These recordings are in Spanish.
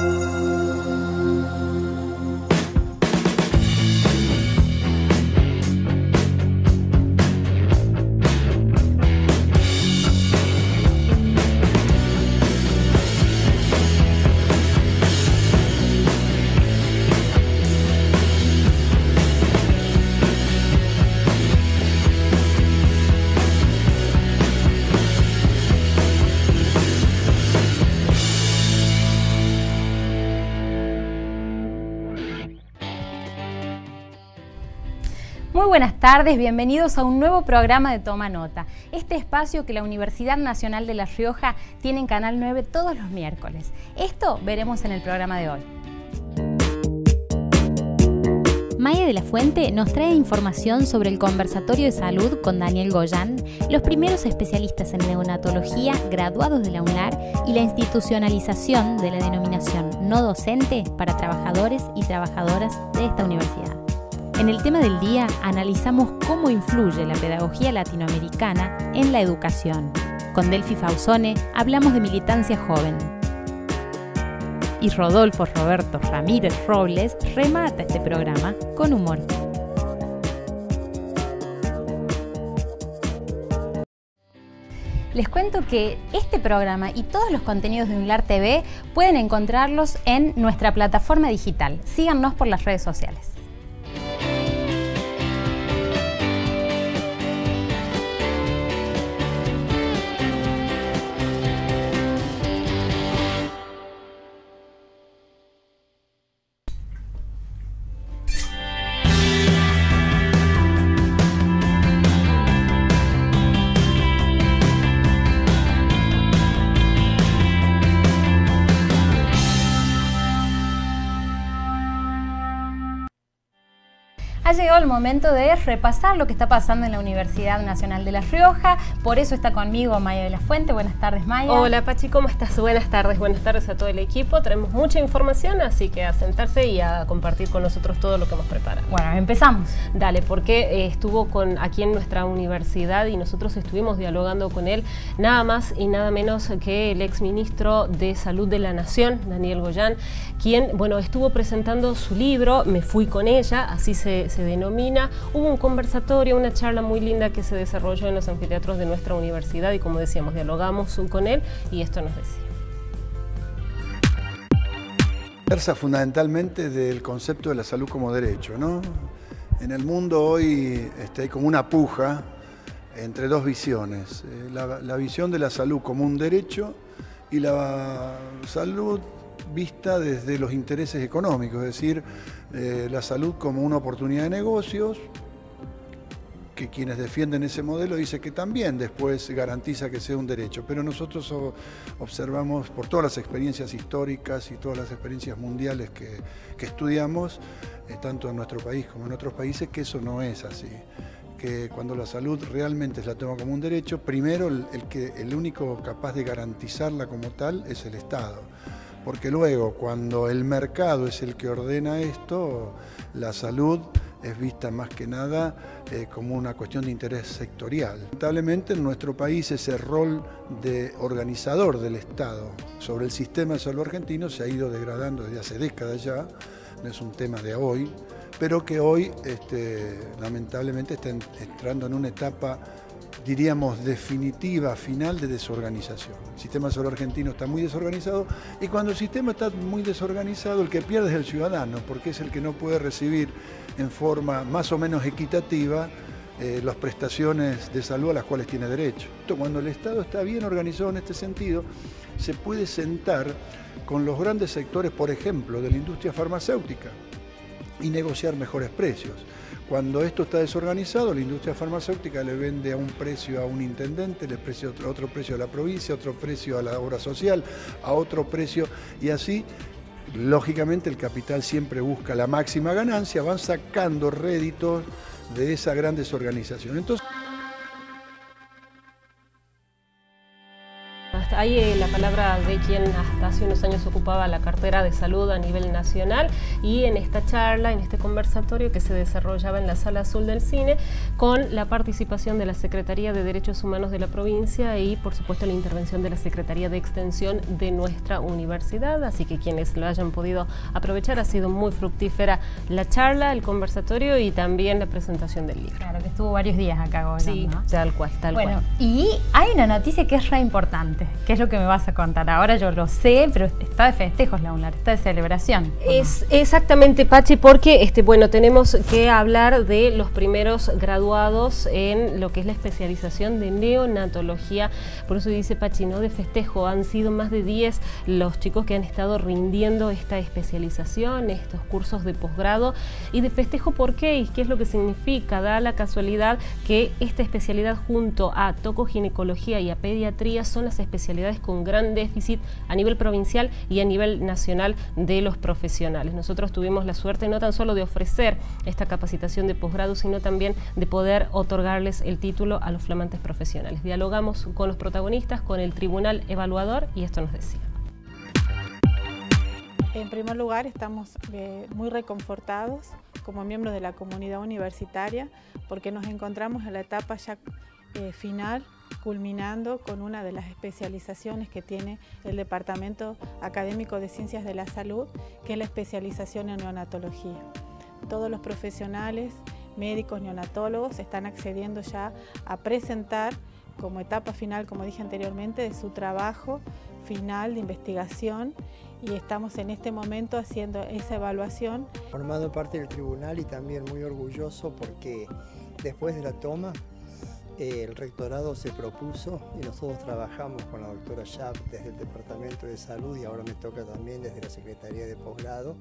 Muy buenas tardes, bienvenidos a un nuevo programa de Toma Nota, este espacio que la Universidad Nacional de La Rioja tiene en Canal 9 todos los miércoles. Esto veremos en el programa de hoy. Maya de la Fuente nos trae información sobre el conversatorio de salud con Daniel Goyan, los primeros especialistas en neonatología graduados de la UNAR y la institucionalización de la denominación no docente para trabajadores y trabajadoras de esta universidad. En el tema del día analizamos cómo influye la pedagogía latinoamericana en la educación. Con Delphi Fausone hablamos de militancia joven. Y Rodolfo Roberto Ramírez Robles remata este programa con humor. Les cuento que este programa y todos los contenidos de UNLAR TV pueden encontrarlos en nuestra plataforma digital. Síganos por las redes sociales. El momento de repasar lo que está pasando en la Universidad Nacional de La Rioja. Por eso está conmigo Maya de la Fuente. Buenas tardes, Maya. Hola, Pachi, ¿cómo estás? Buenas tardes, buenas tardes a todo el equipo. Tenemos mucha información, así que a sentarse y a compartir con nosotros todo lo que hemos preparado. Bueno, empezamos. Dale, porque eh, estuvo con, aquí en nuestra universidad y nosotros estuvimos dialogando con él, nada más y nada menos que el exministro de Salud de la Nación, Daniel Goyán, quien, bueno, estuvo presentando su libro, Me fui con ella, así se denomina. Hubo un conversatorio, una charla muy linda que se desarrolló en los anfiteatros de nuestra universidad y como decíamos, dialogamos con él y esto nos decía. Versa fundamentalmente del concepto de la salud como derecho. En el mundo hoy este, hay como una puja entre dos visiones. Eh, la, la visión de la salud como un derecho y la salud vista desde los intereses económicos, es decir, eh, la salud como una oportunidad de negocios, que quienes defienden ese modelo dicen que también después garantiza que sea un derecho, pero nosotros observamos por todas las experiencias históricas y todas las experiencias mundiales que, estudiamos, eh, tanto en nuestro país como en otros países, que eso no es así. Que cuando la salud realmente se la toma como un derecho, primero el, único capaz de garantizarla como tal es el Estado porque luego cuando el mercado es el que ordena esto, la salud es vista más que nada eh, como una cuestión de interés sectorial. Lamentablemente en nuestro país ese rol de organizador del Estado sobre el sistema de salud argentino se ha ido degradando desde hace décadas ya, no es un tema de hoy, pero que hoy este, lamentablemente está entrando en una etapa diríamos, definitiva, final de desorganización. El sistema solar argentino está muy desorganizado y cuando el sistema está muy desorganizado, el que pierde es el ciudadano, porque es el que no puede recibir en forma más o menos equitativa eh, las prestaciones de salud a las cuales tiene derecho. Cuando el Estado está bien organizado en este sentido, se puede sentar con los grandes sectores, por ejemplo, de la industria farmacéutica y negociar mejores precios. Cuando esto está desorganizado, la industria farmacéutica le vende a un precio a un intendente, le precio otro, otro precio a la provincia, otro precio a la obra social, a otro precio, y así lógicamente el capital siempre busca la máxima ganancia, van sacando réditos de esa gran desorganización. Entonces, hay eh, la palabra de quien hasta hace unos años ocupaba la cartera de salud a nivel nacional y en esta charla, en este conversatorio que se desarrollaba en la Sala Azul del Cine, con la participación de la Secretaría de Derechos Humanos de la provincia y por supuesto la intervención de la Secretaría de Extensión de nuestra universidad, así que quienes lo hayan podido aprovechar ha sido muy fructífera la charla, el conversatorio y también la presentación del libro. Claro, que estuvo varios días acá, Goyan, Sí, tal cual, tal bueno, cual. y hay una noticia que es re importante, que es lo que me vas a contar. Ahora yo lo sé, pero está de festejos la UNLAR, está de celebración. Es exactamente, Pachi, porque este, bueno, tenemos que hablar de los primeros graduados en lo que es la especialización de neonatología. Por eso dice Pachi, ¿no? De festejo. Han sido más de 10 los chicos que han estado rindiendo esta especialización, estos cursos de posgrado. Y de festejo, ¿por qué? ¿Y qué es lo que significa? Da la casualidad que esta especialidad junto a tocoginecología y a pediatría son las especialidades con gran déficit a nivel provincial y a nivel nacional de los profesionales. Nosotros tuvimos la suerte no tan solo de ofrecer esta capacitación de posgrado, sino también de poder otorgarles el título a los flamantes profesionales. Dialogamos con los protagonistas, con el tribunal evaluador y esto nos decía. En primer lugar, estamos eh, muy reconfortados como miembros de la comunidad universitaria porque nos encontramos en la etapa ya eh, final, culminando con una de las especializaciones que tiene el Departamento Académico de Ciencias de la Salud, que es la especialización en neonatología. Todos los profesionales, médicos, neonatólogos, están accediendo ya a presentar como etapa final, como dije anteriormente, de su trabajo final de investigación y estamos en este momento haciendo esa evaluación. Formando parte del tribunal y también muy orgulloso porque después de la toma el rectorado se propuso y nosotros trabajamos con la doctora Schaap desde el Departamento de Salud y ahora me toca también desde la Secretaría de Posgrado,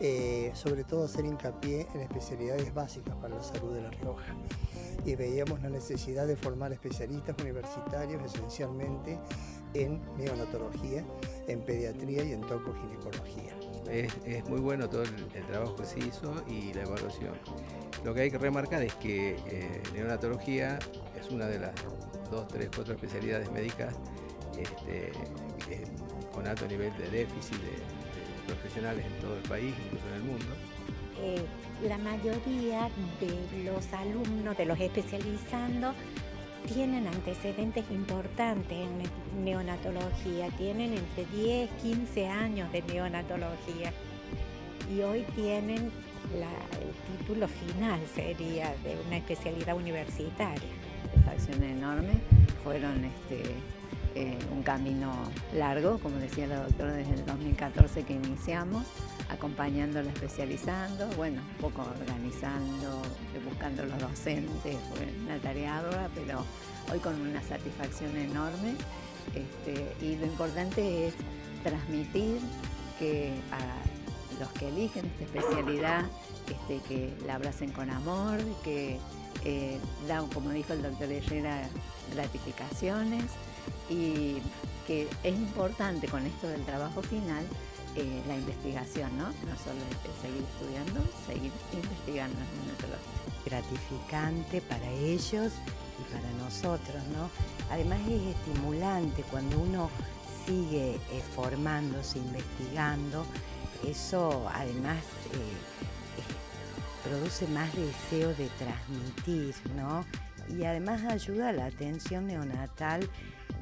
eh, sobre todo hacer hincapié en especialidades básicas para la salud de La Rioja. Y veíamos la necesidad de formar especialistas universitarios esencialmente en neonatología, en pediatría y en tocoginecología. Es, muy bueno todo el, trabajo que se hizo y la evaluación. Lo que hay que remarcar es que eh, neonatología es una de las dos, tres, cuatro especialidades médicas este, con alto nivel de déficit de, de, profesionales en todo el país, incluso en el mundo. Eh, la mayoría de los alumnos, de los especializando, tienen antecedentes importantes en neonatología, tienen entre 10, 15 años de neonatología y hoy tienen el título final, sería, de una especialidad universitaria. Satisfacción enorme, fueron este, eh, un camino largo, como decía la doctora, desde el 2014 que iniciamos, acompañándola, especializando, bueno, un poco organizando, buscando los docentes, fue una tarea ardua, pero hoy con una satisfacción enorme. Este, y lo importante es transmitir que a los que eligen esta especialidad, este, que la abracen con amor, que eh, dan, como dijo el doctor Herrera, gratificaciones y que es importante con esto del trabajo final eh, la investigación, ¿no? No solo seguir estudiando, seguir investigando en neonatología. Gratificante para ellos y para nosotros, ¿no? Además es estimulante cuando uno sigue eh, formándose, investigando, eso además eh, produce más deseo de transmitir, ¿no? Y además ayuda a la atención neonatal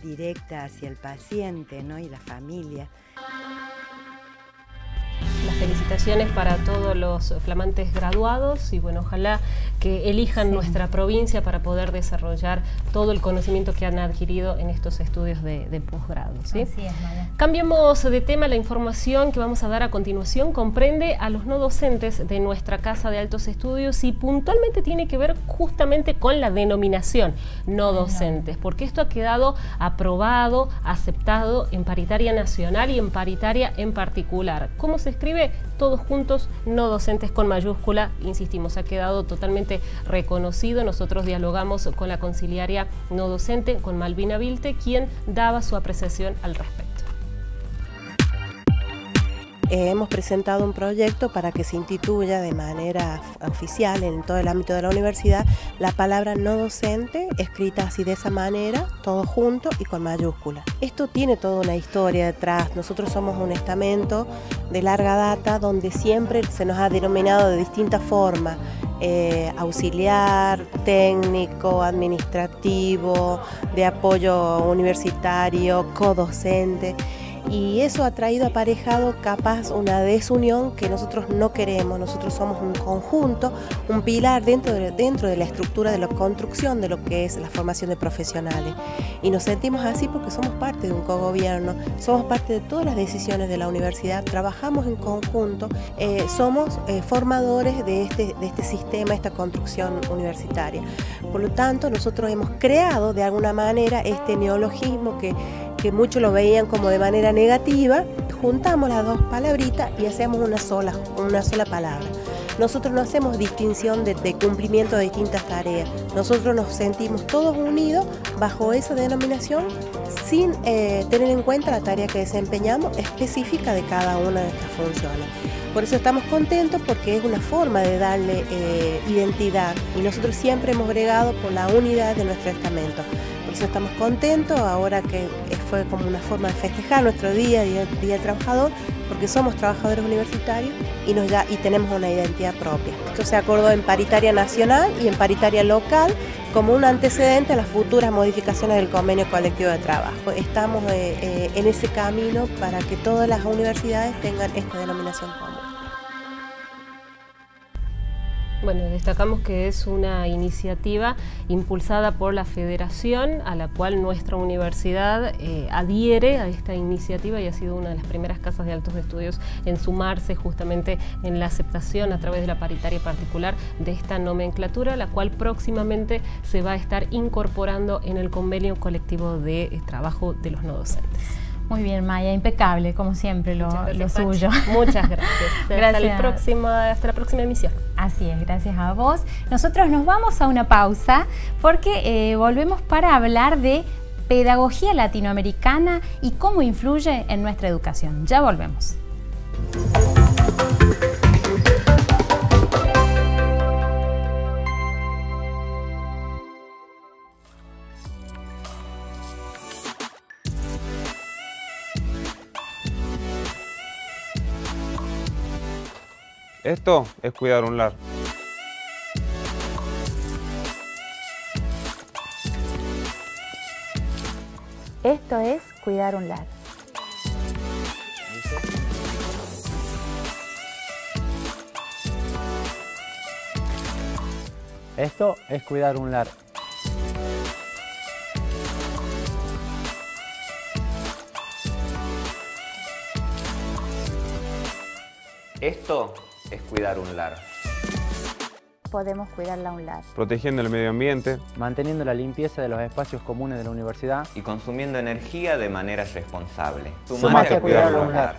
directa hacia el paciente, ¿no? Y la familia las felicitaciones para todos los flamantes graduados y bueno, ojalá que elijan sí. nuestra provincia para poder desarrollar todo el conocimiento que han adquirido en estos estudios de, de posgrado. ¿sí? Así es, de tema, la información que vamos a dar a continuación comprende a los no docentes de nuestra Casa de Altos Estudios y puntualmente tiene que ver justamente con la denominación no docentes, porque esto ha quedado aprobado, aceptado en paritaria nacional y en paritaria en particular. ¿Cómo se escribe? Todos juntos, no docentes con mayúscula, insistimos, ha quedado totalmente reconocido. Nosotros dialogamos con la conciliaria no docente, con Malvina Vilte, quien daba su apreciación al respecto. Eh, hemos presentado un proyecto para que se instituya de manera oficial en todo el ámbito de la universidad la palabra no docente escrita así de esa manera, todo junto y con mayúscula. Esto tiene toda una historia detrás. Nosotros somos un estamento de larga data donde siempre se nos ha denominado de distintas formas. Eh, auxiliar, técnico, administrativo, de apoyo universitario, codocente y eso ha traído aparejado capaz una desunión que nosotros no queremos. Nosotros somos un conjunto, un pilar dentro de, dentro de la estructura de la construcción de lo que es la formación de profesionales. Y nos sentimos así porque somos parte de un cogobierno, somos parte de todas las decisiones de la universidad, trabajamos en conjunto, eh, somos eh, formadores de este, de este sistema, esta construcción universitaria. Por lo tanto, nosotros hemos creado de alguna manera este neologismo que que muchos lo veían como de manera negativa, juntamos las dos palabritas y hacemos una sola, una sola palabra. Nosotros no hacemos distinción de, cumplimiento de distintas tareas. Nosotros nos sentimos todos unidos bajo esa denominación sin eh, tener en cuenta la tarea que desempeñamos específica de cada una de estas funciones. Por eso estamos contentos porque es una forma de darle eh, identidad y nosotros siempre hemos bregado por la unidad de nuestro estamento estamos contentos, ahora que fue como una forma de festejar nuestro día, Día, día Trabajador, porque somos trabajadores universitarios y, nos y tenemos una identidad propia. Esto se acordó en paritaria nacional y en paritaria local como un antecedente a las futuras modificaciones del convenio colectivo de trabajo. Estamos eh, eh, en ese camino para que todas las universidades tengan esta denominación común. Bueno, destacamos que es una iniciativa impulsada por la federación a la cual nuestra universidad eh, adhiere a esta iniciativa y ha sido una de las primeras casas de altos estudios en sumarse justamente en la aceptación a través de la paritaria particular de esta nomenclatura, la cual próximamente se va a estar incorporando en el convenio colectivo de eh, trabajo de los no docentes. Muy bien, Maya, impecable, como siempre, lo, suyo. Muchas gracias. Hasta, hasta la próxima emisión. Así es, gracias a vos. Nosotros nos vamos a una pausa porque eh, volvemos para hablar de pedagogía latinoamericana y cómo influye en nuestra educación. Ya volvemos. Esto es cuidar un lar. Esto es cuidar un lar. Esto es cuidar un lar. Esto es cuidar un lar. Podemos cuidarla un lar. Protegiendo el medio ambiente. Manteniendo la limpieza de los espacios comunes de la universidad. Y consumiendo energía de manera responsable. Sumate, a, cuidar un lar.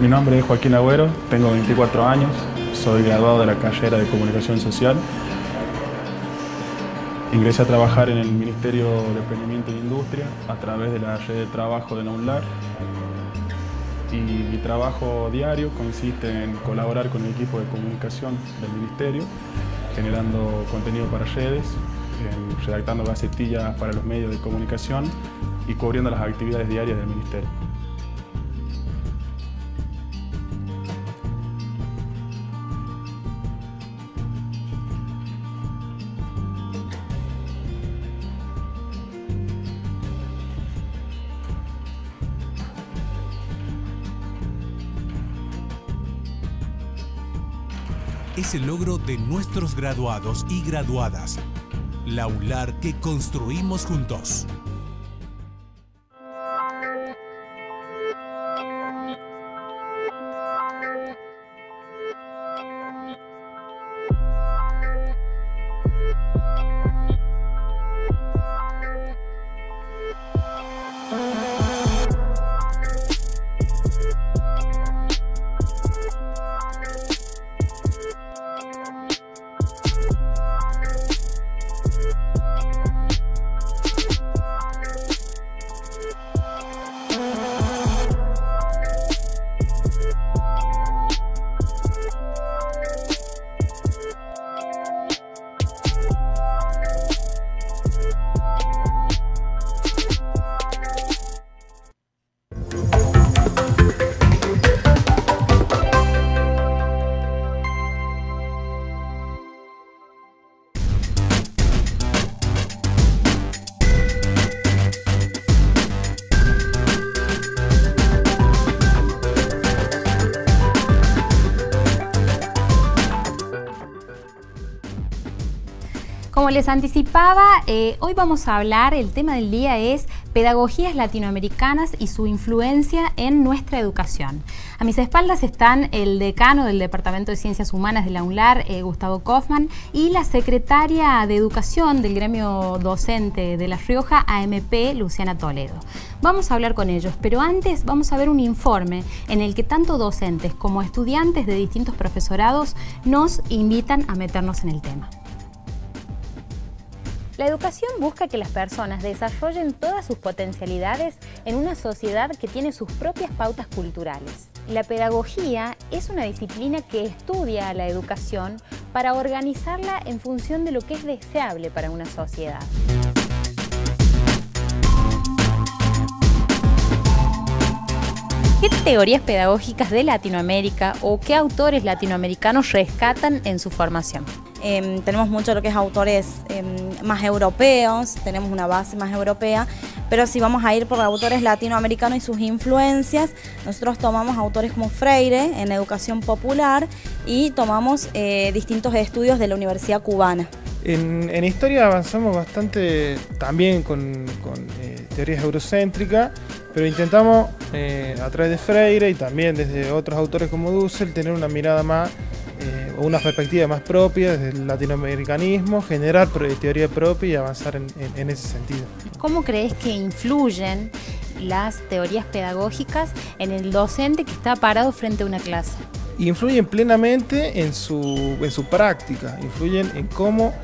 Mi nombre es Joaquín Agüero, tengo 24 años, soy graduado de la carrera de Comunicación Social. Ingresé a trabajar en el Ministerio de Emprendimiento e Industria a través de la red de trabajo de NOUNLAR. Y mi trabajo diario consiste en colaborar con el equipo de comunicación del Ministerio, generando contenido para redes, redactando gacetillas para los medios de comunicación y cubriendo las actividades diarias del Ministerio. El logro de nuestros graduados y graduadas. La ULAR que construimos juntos. Les anticipaba, eh, hoy vamos a hablar, el tema del día es pedagogías latinoamericanas y su influencia en nuestra educación. A mis espaldas están el decano del Departamento de Ciencias Humanas de la UNLAR, eh, Gustavo Kaufman, y la secretaria de Educación del gremio docente de La Rioja, AMP, Luciana Toledo. Vamos a hablar con ellos, pero antes vamos a ver un informe en el que tanto docentes como estudiantes de distintos profesorados nos invitan a meternos en el tema. La educación busca que las personas desarrollen todas sus potencialidades en una sociedad que tiene sus propias pautas culturales. La pedagogía es una disciplina que estudia la educación para organizarla en función de lo que es deseable para una sociedad. ¿Qué teorías pedagógicas de Latinoamérica o qué autores latinoamericanos rescatan en su formación? Em, tenemos mucho lo que es autores em, más europeos, tenemos una base más europea, pero si vamos a ir por autores latinoamericanos y sus influencias, nosotros tomamos autores como Freire en educación popular y tomamos eh, distintos estudios de la Universidad Cubana. En, historia avanzamos bastante también con, eh, teorías eurocéntricas, pero intentamos eh, a través de Freire y también desde otros autores como Dussel tener una mirada más eh, o una perspectiva más propia desde el latinoamericanismo, generar teoría propia y avanzar en, ese sentido. ¿Cómo crees que influyen las teorías pedagógicas en el docente que está parado frente a una clase? Influyen plenamente en su, en su práctica, influyen en cómo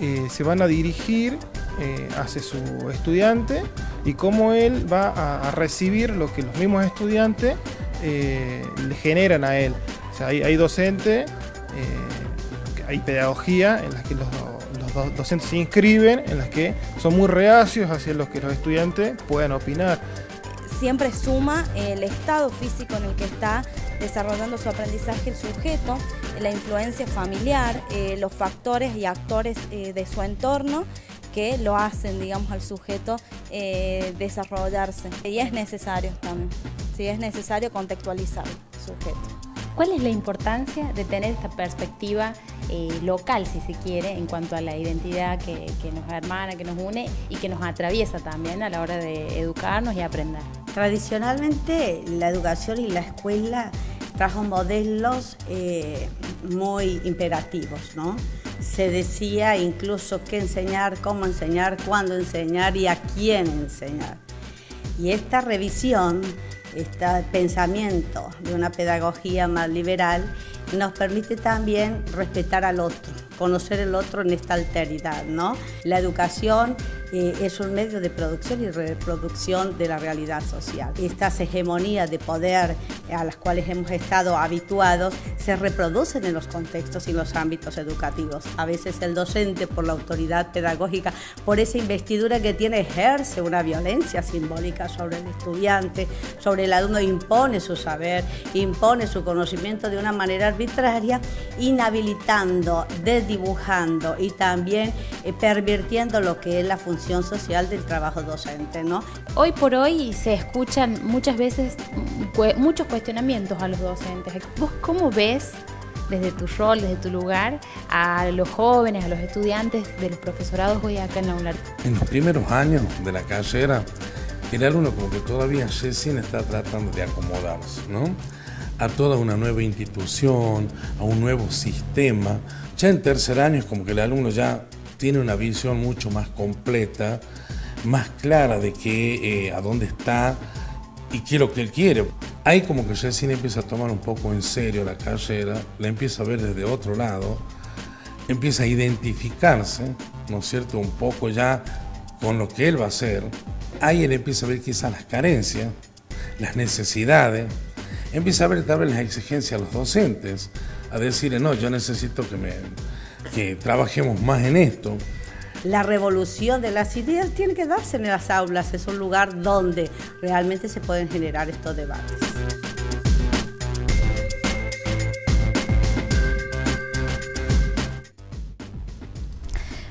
eh, se van a dirigir eh, hacia su estudiante y cómo él va a, recibir lo que los mismos estudiantes le generan a él hay, docentes, eh, hay pedagogía en las que los, docentes se inscriben, en las que son muy reacios hacia los que los estudiantes puedan opinar. Siempre suma el estado físico en el que está desarrollando su aprendizaje el sujeto, la influencia familiar, eh, los factores y actores eh, de su entorno que lo hacen, digamos, al sujeto desarrollarse. Y es necesario también, sí, es necesario contextualizar el sujeto. ¿Cuál es la importancia de tener esta perspectiva eh, local, si se quiere, en cuanto a la identidad que, nos hermana, que nos une y que nos atraviesa también a la hora de educarnos y aprender? Tradicionalmente la educación y la escuela trajo modelos eh, muy imperativos, ¿no? Se decía incluso qué enseñar, cómo enseñar, cuándo enseñar y a quién enseñar. Y esta revisión este pensamiento de una pedagogía más liberal nos permite también respetar al otro, conocer el otro en esta alteridad, ¿no? La educación eh, es un medio de producción y reproducción de la realidad social. Estas hegemonías de poder a las cuales hemos estado habituados se reproducen en los contextos y los ámbitos educativos. A veces el docente, por la autoridad pedagógica, por esa investidura que tiene, ejerce una violencia simbólica sobre el estudiante, sobre el alumno, impone su saber, impone su conocimiento de una manera arbitraria, inhabilitando, desdibujando y también eh, pervirtiendo lo que es la función social del trabajo docente. ¿no? Hoy por hoy se escuchan muchas veces muchos cuestionamientos a los docentes. ¿Vos cómo ves desde tu rol, desde tu lugar, a los jóvenes, a los estudiantes de los profesorados hoy acá en la UNLAR? En los primeros años de la carrera, el alumno como que todavía recién está tratando de acomodarse, ¿no? A toda una nueva institución, a un nuevo sistema. Ya en tercer año es como que el alumno ya tiene una visión mucho más completa, más clara de que, eh, a dónde está y qué es lo que él quiere. Ahí como que recién empieza a tomar un poco en serio la carrera, la empieza a ver desde otro lado, empieza a identificarse, ¿no es cierto?, un poco ya con lo que él va a hacer. Ahí él empieza a ver quizás las carencias, las necesidades, empieza a ver también las exigencias a los docentes, a decirle, no, yo necesito que me que trabajemos más en esto. La revolución de las ideas tiene que darse en las aulas, es un lugar donde realmente se pueden generar estos debates.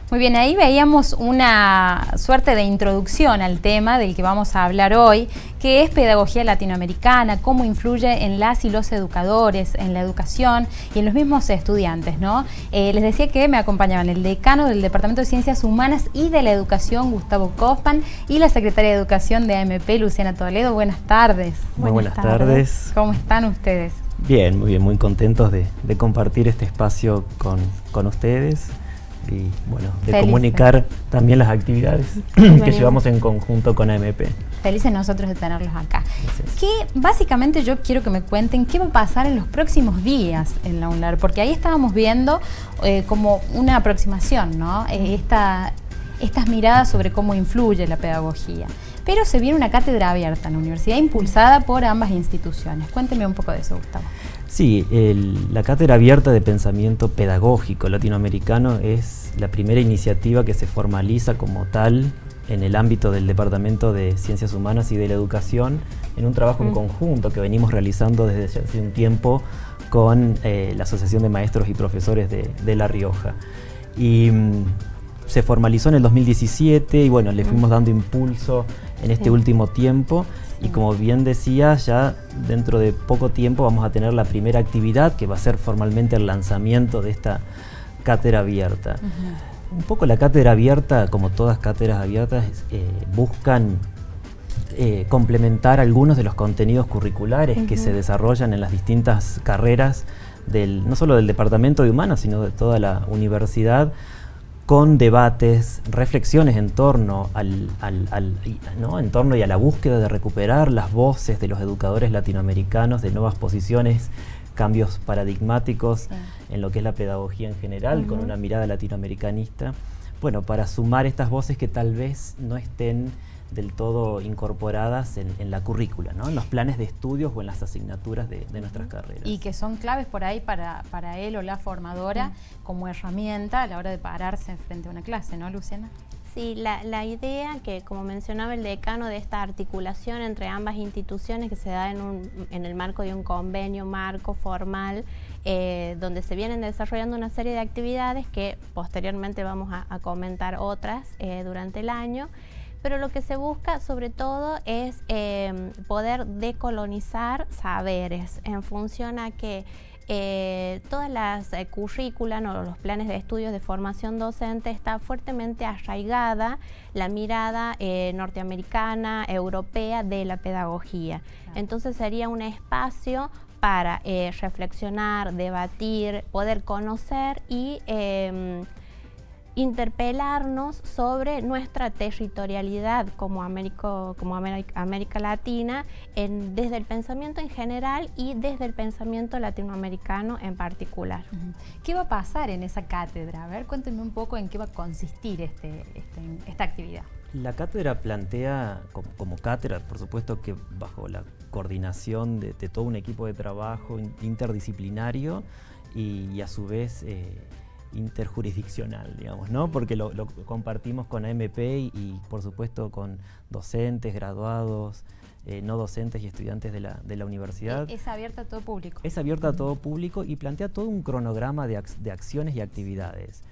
Muy bien, ahí veíamos una suerte de introducción al tema del que vamos a hablar hoy, que es pedagogía latinoamericana, cómo influye en las y los educadores, en la educación y en los mismos estudiantes. ¿no? Eh, les decía que me acompañaban el decano del Departamento de Ciencias Humanas y de la Educación, Gustavo Kaufman, y la secretaria de Educación de AMP, Luciana Toledo. Buenas tardes. Muy buenas, tardes. ¿Cómo están ustedes? Bien, muy bien, muy contentos de, compartir este espacio con, con ustedes y bueno, de comunicar también las actividades que llevamos en conjunto con AMP. Felices nosotros de tenerlos acá. Que básicamente yo quiero que me cuenten qué va a pasar en los próximos días en la UNLAR, porque ahí estábamos viendo eh, como una aproximación, ¿no? Eh, esta, estas miradas sobre cómo influye la pedagogía. Pero se viene una cátedra abierta en la universidad impulsada por ambas instituciones. Cuénteme un poco de eso, Gustavo. Sí, la Cátedra Abierta de Pensamiento Pedagógico Latinoamericano es la primera iniciativa que se formaliza como tal en el ámbito del Departamento de Ciencias Humanas y de la Educación en un trabajo en mm. conjunto que venimos realizando desde hace un tiempo con eh, la Asociación de Maestros y Profesores de, La Rioja. Y mm, se formalizó en el 2017 y bueno, le mm. fuimos dando impulso en este último tiempo y como bien decía, ya dentro de poco tiempo vamos a tener la primera actividad que va a ser formalmente el lanzamiento de esta cátedra abierta. Un poco la cátedra abierta, como todas cátedras abiertas, eh, buscan eh, complementar algunos de los contenidos curriculares que se desarrollan en las distintas carreras, del, no solo del Departamento de Humanos, sino de toda la universidad con debates, reflexiones en torno, al, en torno y a la búsqueda de recuperar las voces de los educadores latinoamericanos, de nuevas posiciones, cambios paradigmáticos en lo que es la pedagogía en general, con una mirada latinoamericanista. Bueno, para sumar estas voces que tal vez no estén del todo incorporadas en, la currícula, ¿no? en los planes de estudios o en las asignaturas de, nuestras carreras. Y que son claves por ahí para, para él o la formadora como herramienta a la hora de pararse frente a una clase, ¿no, Luciana? Sí, la, la, idea que, como mencionaba el decano, de esta articulación entre ambas instituciones que se da en, un, en el marco de un convenio marco formal, eh, donde se vienen desarrollando una serie de actividades que posteriormente vamos a, comentar otras eh, durante el año pero lo que se busca sobre todo es em, poder decolonizar saberes en función a que eh, todas las eh, currículas o los planes de estudios de formación docente está fuertemente arraigada la mirada eh, norteamericana, europea de la pedagogía. Entonces sería un espacio para reflexionar, debatir, poder conocer y em, interpelarnos sobre nuestra territorialidad como, América, como América, Latina desde el pensamiento en general y desde el pensamiento latinoamericano en particular. ¿Qué va a pasar en esa cátedra? A ver, cuéntenme un poco en qué va a consistir este, este esta actividad. La cátedra plantea, como, cátedra, por supuesto que bajo la coordinación de, todo un equipo de trabajo interdisciplinario y, a su vez eh, interjurisdiccional, digamos, ¿no? Porque lo, compartimos con AMP y, por supuesto con docentes, graduados, eh, no docentes y estudiantes de la, de la universidad. Es abierta a todo público. Es abierta a todo público y plantea todo un cronograma de, de acciones y actividades.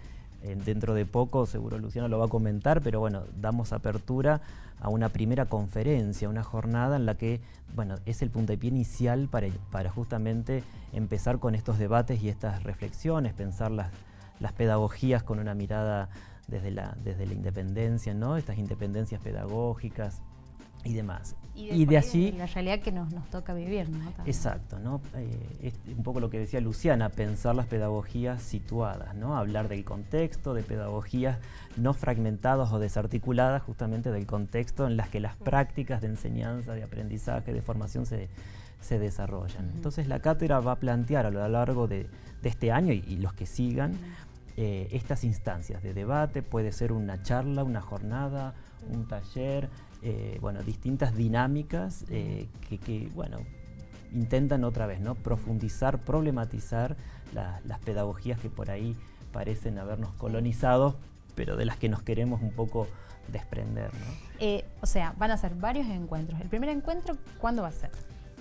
dentro de poco, seguro Luciano lo va a comentar, pero bueno, damos apertura a una primera conferencia, una jornada en la que, bueno, es el puntapié inicial para, para justamente empezar con estos debates y estas reflexiones, pensar las, las pedagogías con una mirada desde la, desde la independencia, ¿no? Estas independencias pedagógicas y demás. Y de, allí... La realidad que nos, nos toca vivir, ¿no? Exacto, ¿no? Eh, un poco lo que decía Luciana, pensar las pedagogías situadas, ¿no? Hablar del contexto, de pedagogías no fragmentadas o desarticuladas, justamente del contexto en las que las prácticas de enseñanza, de aprendizaje, de formación se, se desarrollan. Entonces la cátedra va a plantear a lo largo de, este año y, los que sigan eh, estas instancias de debate, puede ser una charla, una jornada, un taller, eh, bueno, distintas dinámicas eh, que, bueno, intentan otra vez, ¿no? Profundizar, problematizar las pedagogías que por ahí parecen habernos colonizado, pero de las que nos queremos un poco desprender, o sea, van a ser varios encuentros. ¿El primer encuentro cuándo va a ser?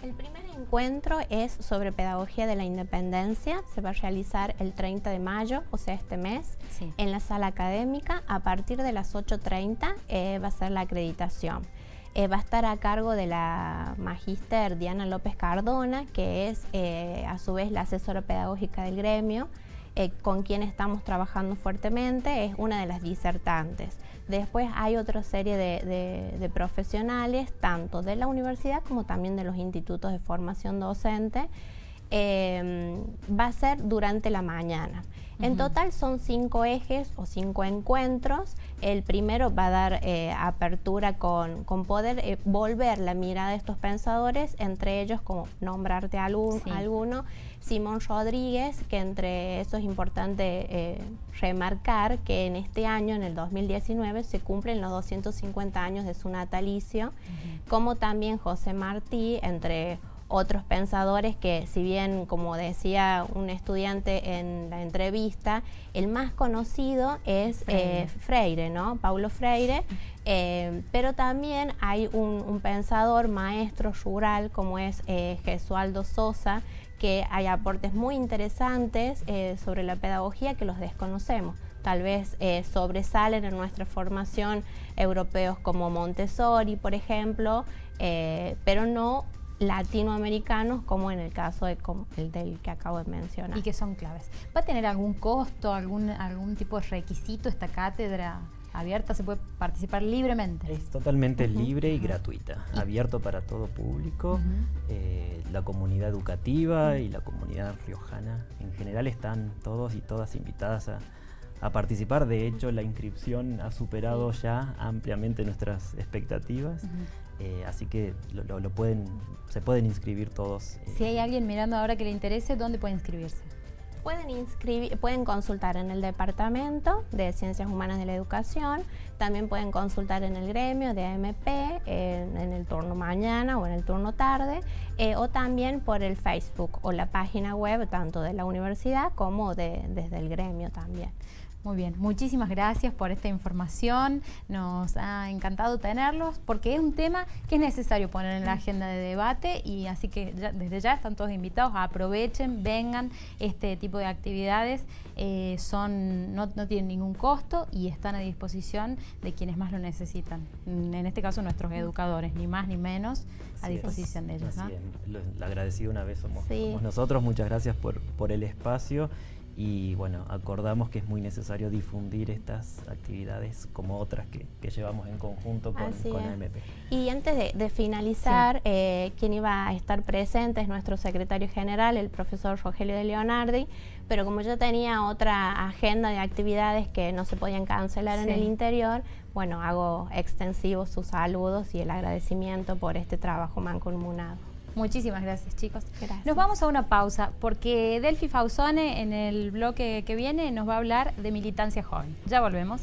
El primer encuentro es sobre pedagogía de la independencia. Se va a realizar el 30 de mayo, o sea, este mes, en la sala académica. A partir de las 8.30 eh, va a ser la acreditación. Eh, va a estar a cargo de la magíster Diana López Cardona, que es eh, a su vez la asesora pedagógica del gremio, con quien estamos trabajando fuertemente, es una de las disertantes. Después hay otra serie de, profesionales, tanto de la universidad como también de los institutos de formación docente. Em, va a ser durante la mañana. En total son cinco ejes o cinco encuentros. El primero va a dar eh, apertura con, poder eh, volver la mirada de estos pensadores, entre ellos como nombrarte algún, alguno, Simón Rodríguez, que entre eso es importante eh, remarcar que en este año, en el 2019, se cumplen los 250 años de su natalicio, como también José Martí, entre otros pensadores que, si bien, como decía un estudiante en la entrevista, el más conocido es eh, Freire, ¿no? Paulo Freire, eh, pero también hay un, pensador maestro rural como es Gesualdo Sosa, que hay aportes muy interesantes eh, sobre la pedagogía que los desconocemos. Tal vez eh, sobresalen en nuestra formación europeos como Montessori, por ejemplo, eh, pero no latinoamericanos como en el caso de, el del que acabo de mencionar. Y que son claves. ¿Va a tener algún costo, algún, algún tipo de requisito esta cátedra? abierta, se puede participar libremente. Es totalmente libre y gratuita, abierto para todo público. Eh, la comunidad educativa y la comunidad riojana en general están todos y todas invitadas a, participar. De hecho, la inscripción ha superado ya ampliamente nuestras expectativas. Eh, así que lo, pueden, se pueden inscribir todos. Eh. Si hay alguien mirando ahora que le interese, ¿dónde puede inscribirse? Pueden, inscribir, pueden consultar en el Departamento de Ciencias Humanas de la Educación, también pueden consultar en el gremio de AMP, en, el turno mañana o en el turno tarde, eh, o también por el Facebook o la página web tanto de la universidad como de, desde el gremio también. Muy bien, muchísimas gracias por esta información. Nos ha encantado tenerlos porque es un tema que es necesario poner en la agenda de debate y así que desde ya están todos invitados, aprovechen, vengan, este tipo de actividades eh, son no, tienen ningún costo y están a disposición de quienes más lo necesitan. En este caso nuestros educadores, ni más ni menos, a disposición de ellos. ¿no? agradecido una vez somos, nosotros, muchas gracias por, por el espacio y bueno, acordamos que es muy necesario difundir estas actividades como otras que, llevamos en conjunto con, con AMP. Y antes de, finalizar, eh, quien iba a estar presente es nuestro secretario general, el profesor Rogelio de Leonardi, pero como yo tenía otra agenda de actividades que no se podían cancelar en el interior, bueno, hago extensivos sus saludos y el agradecimiento por este trabajo mancomunado. Muchísimas gracias, chicos. Nos vamos a una pausa porque Delphi Fausone en el bloque que viene nos va a hablar de militancia joven. Ya volvemos.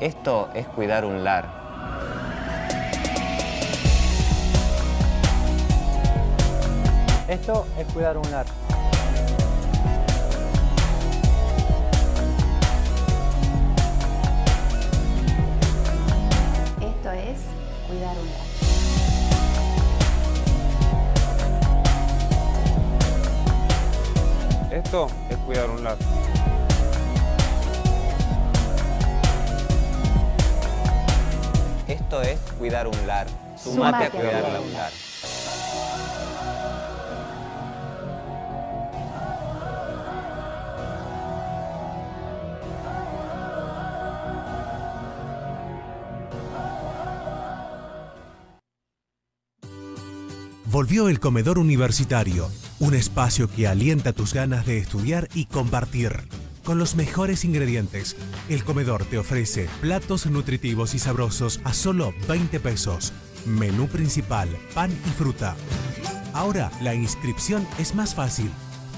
Esto es cuidar un lar Esto es cuidar un lar. Esto es cuidar un lar. Esto es cuidar un lar. Esto es cuidar un lar. Sumate, a cuidar un lar. Volvió el comedor universitario, un espacio que alienta tus ganas de estudiar y compartir. Con los mejores ingredientes, el comedor te ofrece platos nutritivos y sabrosos a solo 20 pesos. Menú principal, pan y fruta. Ahora la inscripción es más fácil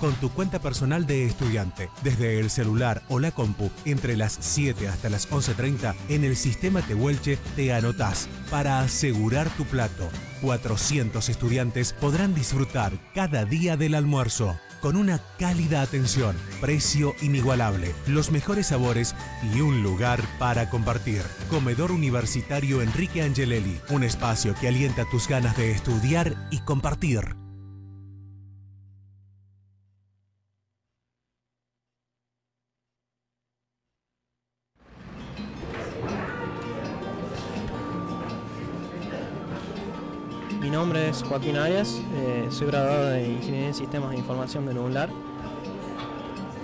con tu cuenta personal de estudiante, desde el celular o la compu, entre las 7 hasta las 11.30, en el sistema Tehuelche te anotás para asegurar tu plato. 400 estudiantes podrán disfrutar cada día del almuerzo con una cálida atención, precio inigualable, los mejores sabores y un lugar para compartir. Comedor Universitario Enrique Angelelli, un espacio que alienta tus ganas de estudiar y compartir. Nombre es Joaquín Arias, eh, soy graduado de Ingeniería en Sistemas de Información de Nublar.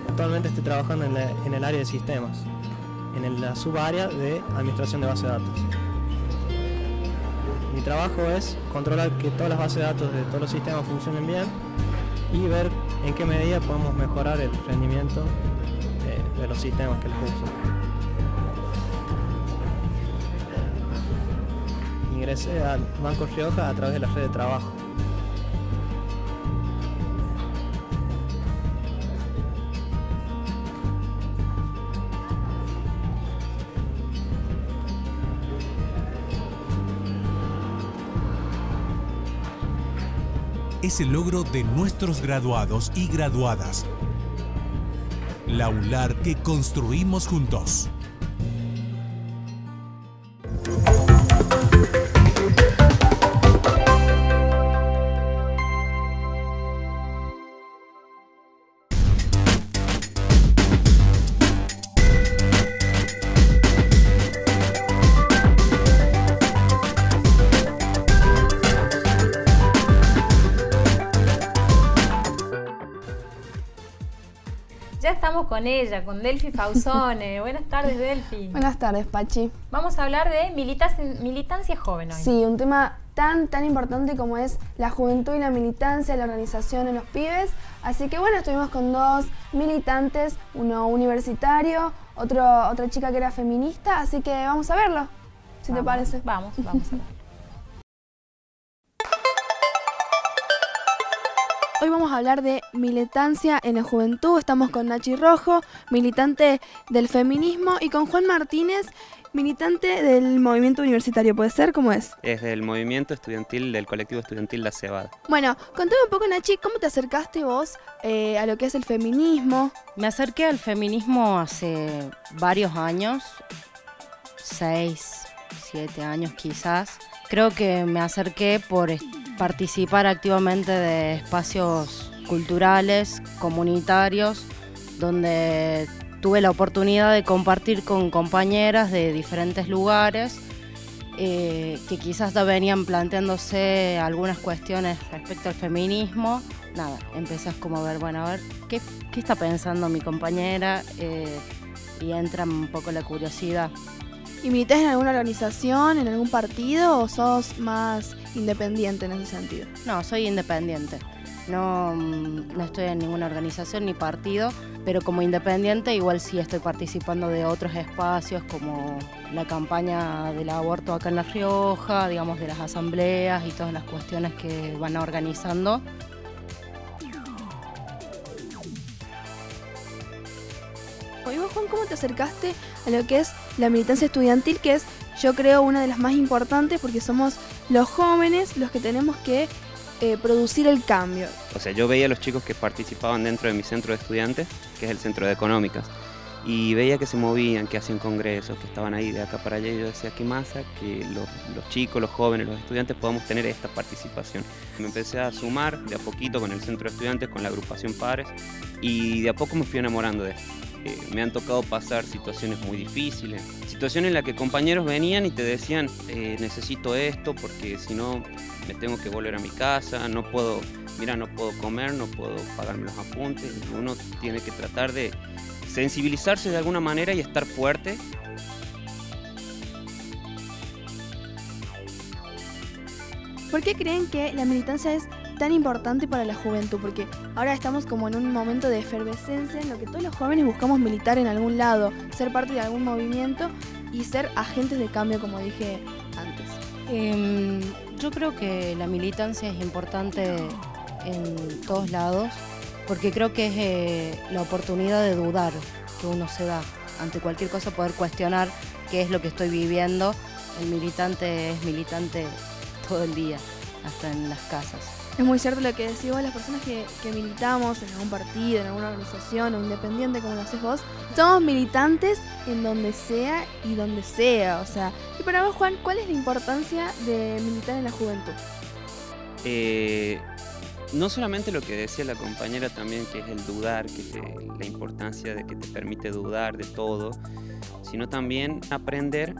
Actualmente estoy trabajando en, el área de sistemas, en la subárea de administración de bases de datos. Mi trabajo es controlar que todas las bases de datos de todos los sistemas funcionen bien y ver en qué medida podemos mejorar el rendimiento de, de los sistemas que los usan. Ingresé al Banco Rioja a través de la red de trabajo. es el logro de nuestros graduados y graduadas. La UNLAR que construimos juntos. Ya estamos con ella, con Delphi Fausone. Buenas tardes, Delphi. Buenas tardes, Pachi. Vamos a hablar de militancia, militancia joven hoy. Sí, un tema tan, tan importante como es la juventud y la militancia, la organización en los pibes. Así que bueno, estuvimos con dos militantes, uno universitario, otro, otra chica que era feminista, así que vamos a verlo, si te parece. Vamos, vamos a ver. Hoy vamos a hablar de militancia en la juventud. Estamos con Nachi Rojo, militante del feminismo, y con Juan Martínez, militante del movimiento universitario. ¿Puede ser? ¿Cómo es? Es del movimiento estudiantil del colectivo estudiantil La Cebada. Bueno, contame un poco, Nachi, ¿cómo te acercaste vos eh, a lo que es el feminismo? Me acerqué al feminismo hace varios años, seis, siete años quizás. Creo que me acerqué por participar activamente de espacios culturales, comunitarios, donde tuve la oportunidad de compartir con compañeras de diferentes lugares eh, que quizás ya venían planteándose algunas cuestiones respecto al feminismo. Nada, empezás como a ver, bueno, a ver, ¿qué, qué está pensando mi compañera? Eh, y entra un poco la curiosidad. ¿Y militas en alguna organización, en algún partido o sos más independiente en ese sentido? No, soy independiente. No, mm, no estoy en ninguna organización ni partido, pero como independiente igual sí estoy participando de otros espacios como la campaña del aborto acá en La Rioja, digamos de las asambleas y todas las cuestiones que van organizando. Y vos, Juan, ¿cómo te acercaste a lo que es la militancia estudiantil, que es, yo creo, una de las más importantes porque somos los jóvenes los que tenemos que eh, producir el cambio? O sea, yo veía a los chicos que participaban dentro de mi centro de estudiantes, que es el centro de económicas, y veía que se movían, que hacían congresos, que estaban ahí de acá para allá, y yo decía, qué masa que los, los chicos, los jóvenes, los estudiantes podamos tener esta participación. Me empecé a sumar de a poquito con el centro de estudiantes, con la agrupación Pares, y de a poco me fui enamorando de esto. Eh, me han tocado pasar situaciones muy difíciles, situaciones en las que compañeros venían y te decían, eh, necesito esto porque si no me tengo que volver a mi casa, no puedo, mira, no puedo comer, no puedo pagarme los apuntes, uno tiene que tratar de sensibilizarse de alguna manera y estar fuerte. ¿Por qué creen que la militancia es tan importante para la juventud? Porque ahora estamos como en un momento de efervescencia en lo que todos los jóvenes buscamos militar en algún lado, ser parte de algún movimiento y ser agentes de cambio, como dije antes. Em, yo creo que la militancia es importante en todos lados porque creo que es eh, la oportunidad de dudar que uno se da ante cualquier cosa, poder cuestionar qué es lo que estoy viviendo. El militante es militante todo el día, hasta en las casas. Es muy cierto lo que decís vos, las personas que, militamos en algún partido, en alguna organización o independiente como lo haces vos, somos militantes en donde sea y donde sea. O sea, y para vos, Juan, ¿cuál es la importancia de militar en la juventud? Eh, no solamente lo que decía la compañera también, que es el dudar, que la importancia de que te permite dudar de todo, sino también aprender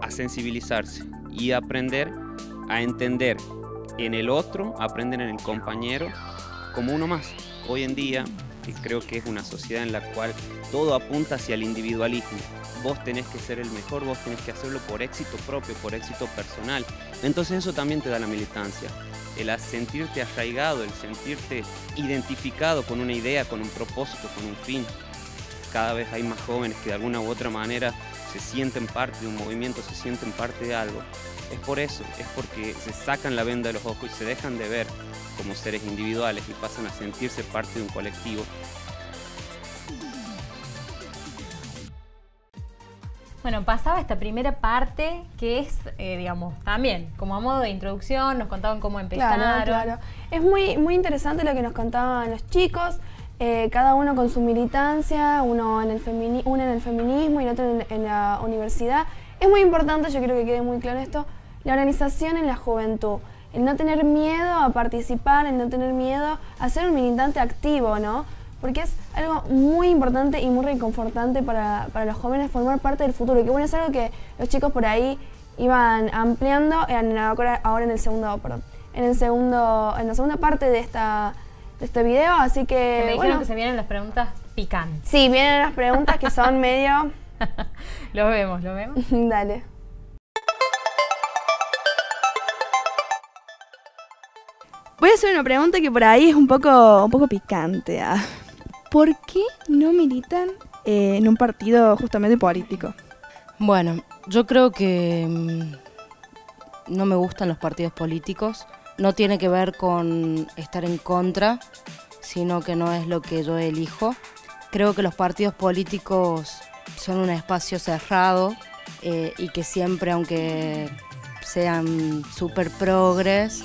a sensibilizarse y aprender a entender en el otro, aprender en el compañero como uno más. Hoy en día creo que es una sociedad en la cual todo apunta hacia el individualismo. Vos tenés que ser el mejor, vos tenés que hacerlo por éxito propio, por éxito personal. Entonces eso también te da la militancia. El sentirte arraigado, el sentirte identificado con una idea, con un propósito, con un fin. Cada vez hay más jóvenes que de alguna u otra manera se sienten parte de un movimiento, se sienten parte de algo. Es por eso, es porque se sacan la venda de los ojos y se dejan de ver como seres individuales y pasan a sentirse parte de un colectivo. Bueno, pasaba esta primera parte que es, eh, digamos, también como a modo de introducción, nos contaban cómo empezaron. Claro, claro. Es muy, muy interesante lo que nos contaban los chicos, eh, cada uno con su militancia, uno en el, uno en el feminismo y otro en, en la universidad. Es muy importante, yo quiero que quede muy claro esto, la organización en la juventud el no tener miedo a participar, el no tener miedo a ser un militante activo, ¿no? Porque es algo muy importante y muy reconfortante para, los jóvenes formar parte del futuro. Y que bueno, es algo que los chicos por ahí iban ampliando en, ahora, en el segundo, perdón, en el segundo, en la segunda parte de esta este video, así que, me dijeron que se vienen las preguntas picantes. Sí, vienen las preguntas que son medio lo vemos, lo vemos. Dale. Voy a hacer una pregunta que por ahí es un poco, un poco picante. Ah. ¿Por qué no militan eh, en un partido justamente político? Bueno, yo creo que mm, no me gustan los partidos políticos. No tiene que ver con estar en contra, sino que no es lo que yo elijo. Creo que los partidos políticos son un espacio cerrado eh, y que siempre, aunque sean súper progres,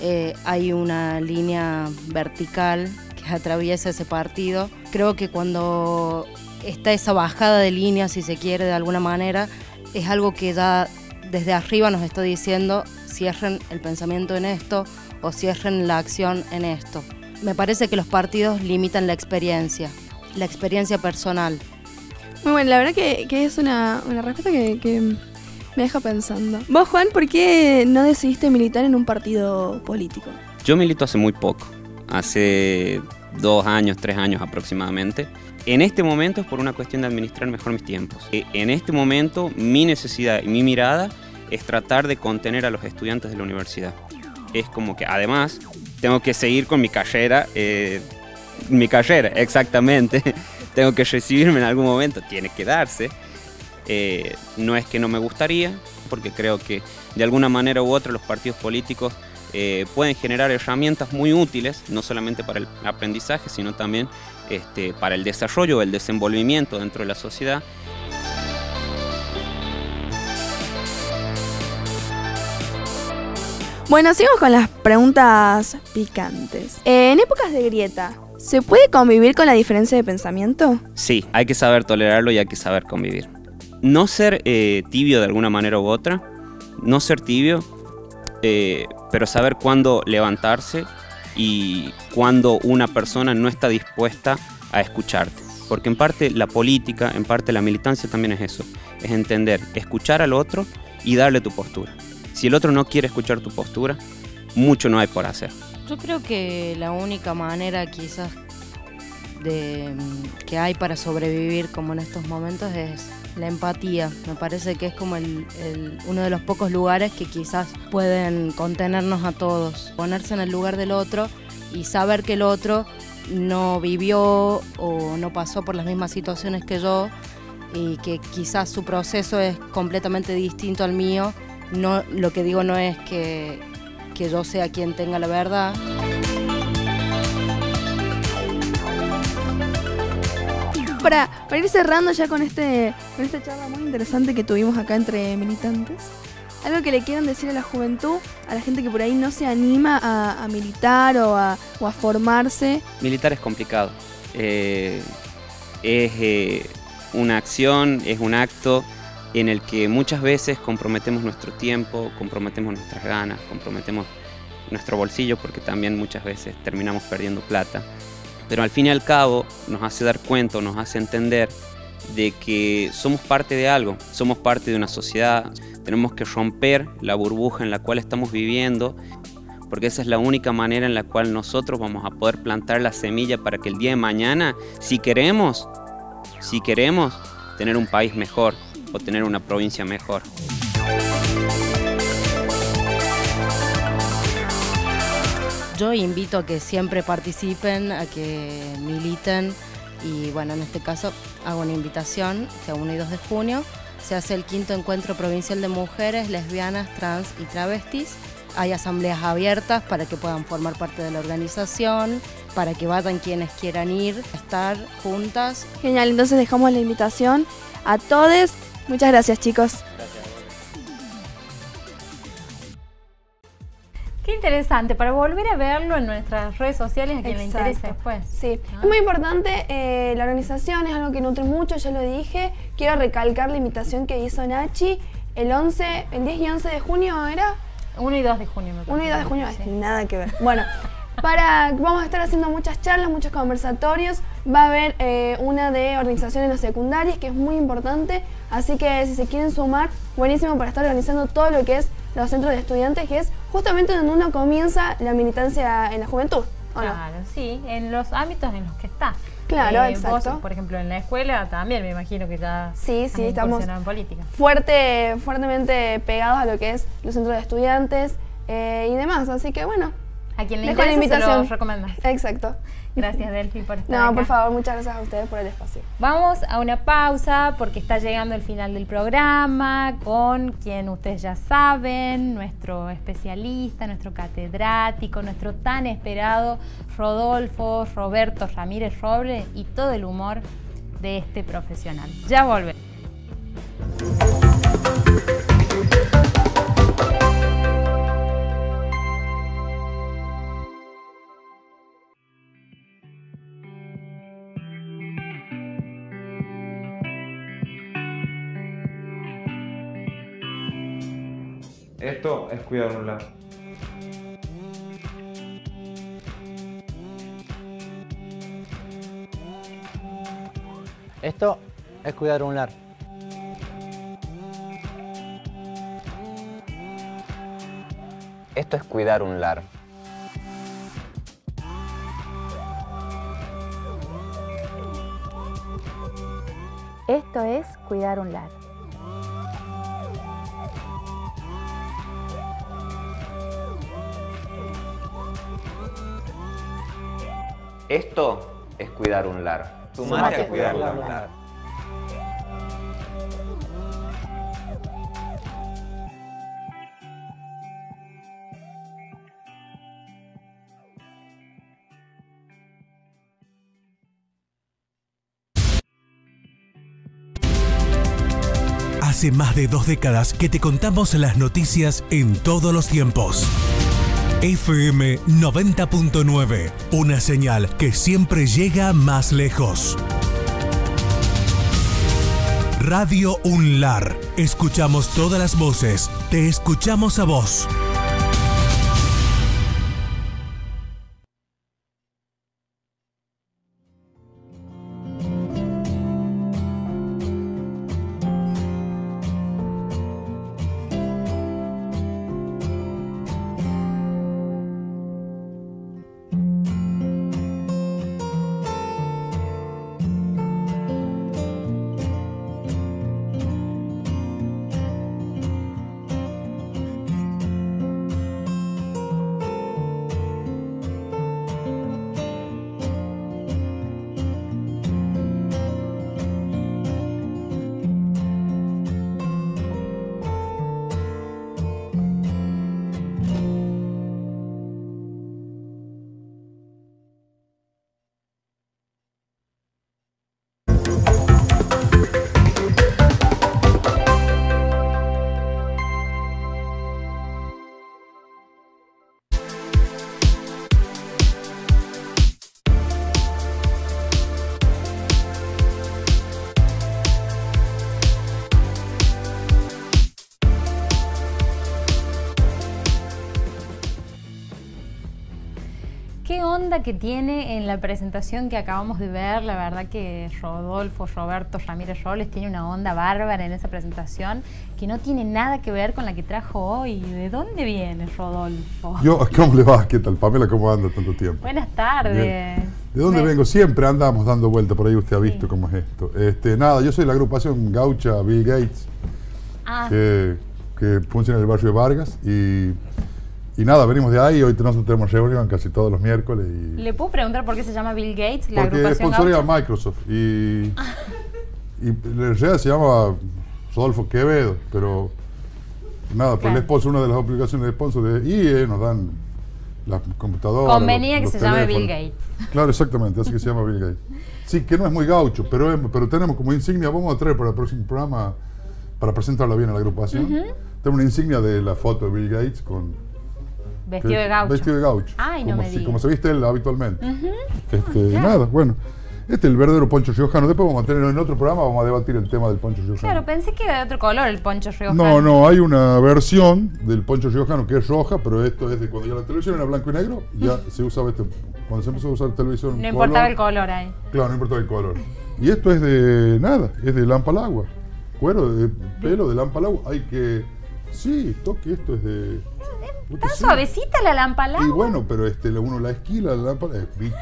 eh, hay una línea vertical que atraviesa ese partido. Creo que cuando está esa bajada de línea, si se quiere, de alguna manera, es algo que ya desde arriba nos está diciendo cierren el pensamiento en esto o cierren la acción en esto. Me parece que los partidos limitan la experiencia, la experiencia personal. Muy bueno, la verdad que, es una, respuesta que me deja pensando. Vos, Juan, ¿por qué no decidiste militar en un partido político? Yo milito hace muy poco, hace dos años, tres años aproximadamente. En este momento es por una cuestión de administrar mejor mis tiempos. Eh, en este momento mi necesidad y mi mirada es tratar de contener a los estudiantes de la universidad. Es como que además tengo que seguir con mi carrera, eh, mi carrera, exactamente. tengo que recibirme en algún momento, tiene que darse. Eh, no es que no me gustaría, porque creo que de alguna manera u otra los partidos políticos eh, pueden generar herramientas muy útiles, no solamente para el aprendizaje, sino también este, para el desarrollo, el desenvolvimiento dentro de la sociedad. Bueno, seguimos con las preguntas picantes. En épocas de grieta, ¿se puede convivir con la diferencia de pensamiento? Sí, hay que saber tolerarlo y hay que saber convivir no ser eh, tibio de alguna manera u otra, no ser tibio, eh, pero saber cuándo levantarse y cuándo una persona no está dispuesta a escucharte. Porque en parte la política, en parte la militancia también es eso, es entender, escuchar al otro y darle tu postura. Si el otro no quiere escuchar tu postura, mucho no hay por hacer. Yo creo que la única manera quizás de, que hay para sobrevivir como en estos momentos es la empatía. Me parece que es como el, uno de los pocos lugares que quizás pueden contenernos a todos. Ponerse en el lugar del otro y saber que el otro no vivió o no pasó por las mismas situaciones que yo y que quizás su proceso es completamente distinto al mío. No, lo que digo no es que, que yo sea quien tenga la verdad. para, para ir cerrando ya con, este, con esta charla muy interesante que tuvimos acá entre militantes. Algo que le quieran decir a la juventud, a la gente que por ahí no se anima a, a militar o a, o a, formarse. Militar es complicado. Eh, es eh, una acción, es un acto en el que muchas veces comprometemos nuestro tiempo, comprometemos nuestras ganas, comprometemos nuestro bolsillo porque también muchas veces terminamos perdiendo plata. Pero al fin y al cabo nos hace dar cuenta, nos hace entender de que somos parte de algo, somos parte de una sociedad, tenemos que romper la burbuja en la cual estamos viviendo, porque esa es la única manera en la cual nosotros vamos a poder plantar la semilla para que el día de mañana, si queremos, si queremos tener un país mejor o tener una provincia mejor. Yo invito a que siempre participen, a que militen y bueno, en este caso hago una invitación, que 1 y 2 de junio se hace el quinto encuentro provincial de mujeres, lesbianas, trans y travestis. Hay asambleas abiertas para que puedan formar parte de la organización, para que vayan quienes quieran ir, estar juntas. Genial, entonces dejamos la invitación a todos. Muchas gracias chicos. Qué interesante, para volver a verlo en nuestras redes sociales a quien le interese después. Sí, es muy importante, eh, la organización es algo que nutre mucho, ya lo dije. Quiero recalcar la invitación que hizo Nachi el 11, el 10 y 11 de junio, ¿era? 1 y 2 de junio. Me 1 y 2 de junio, sí. nada que ver. Bueno, para, vamos a estar haciendo muchas charlas, muchos conversatorios. Va a haber eh, una de organizaciones no secundarias que es muy importante. Así que si se quieren sumar, buenísimo para estar organizando todo lo que es los centros de estudiantes, que es justamente donde uno comienza la militancia en la juventud. claro, sí, en los ámbitos en los que está. Claro, exacto. Vos, por ejemplo, en la escuela también me imagino que ya sí, sí, estamos en política. Fuerte, fuertemente pegados a lo que es los centros de estudiantes eh, y demás. Así que bueno, a quien le interese, la invitación. se lo Exacto. Gracias, Delphi, por estar No, acá. por favor, muchas gracias a ustedes por el espacio. Vamos a una pausa porque está llegando el final del programa con quien ustedes ya saben, nuestro especialista, nuestro catedrático, nuestro tan esperado Rodolfo Roberto Ramírez Roble y todo el humor de este profesional. Ya volvemos. Esto es cuidar un lar. Esto es cuidar un lar. Esto es cuidar un lar. Esto es cuidar un lar. Esto es cuidar un lar. Sumate a cuidar un lar. Hace más de dos décadas que te contamos las noticias en todos los tiempos. FM 90.9, una señal que siempre llega más lejos. Radio UNLAR, escuchamos todas las voces, te escuchamos a vos. Que tiene en la presentación que acabamos de ver. La verdad que Rodolfo, Roberto Ramírez Roles tiene una onda bárbara en esa presentación que no tiene nada que ver con la que trajo hoy. ¿De dónde viene Rodolfo? Yo, ¿cómo le va? ¿Qué tal? Pamela, ¿cómo anda tanto tiempo? Buenas tardes. ¿De dónde vengo? Siempre andamos dando vuelta por ahí, usted ha visto cómo es esto. Este, nada, yo soy la agrupación gaucha Bill Gates, Ah, que, que funciona en el barrio de Vargas. Y, y nada, venimos de ahí, hoy nosotros tenemos reunión casi todos los miércoles. Y, ¿Le puedo preguntar por qué se llama Bill Gates, la porque sponsoría? Microsoft. Y, y en realidad se llama Rodolfo Quevedo, pero nada, pues Claro. el sponsor, una de las aplicaciones de sponsor de IE nos dan las computadoras. Convenía los- que los se llame. Bill Gates. Claro, exactamente, así que se llama Bill Gates. Sí, que no es muy gaucho, pero, es- pero tenemos como insignia, vamos a traer para el próximo programa, para presentarla bien a la agrupación, Ujú. tenemos una insignia de la foto de Bill Gates con... Vestido de gaucho. Vestido de gaucho. Ay, no como, me si- digas. como se viste él habitualmente. Este, Nada, bueno. Este es el verdadero poncho riojano. Después vamos a tener en otro programa, vamos a debatir el tema del poncho riojano. Claro, pensé que era de otro color el poncho riojano. No, no, hay una versión del poncho riojano que es roja, pero esto es de cuando ya la televisión era blanco y negro, ya se usaba este. Cuando se empezó a usar televisión. No color, importaba el color ahí. Claro, no importaba el color. Y esto es de nada, es de lampa al agua. Cuero de pelo de lampa al agua. Hay que. Sí, toque, esto es de. Tan suavecita la lámpara. Y bueno, pero este, uno la esquila, la lámpara, es bicho,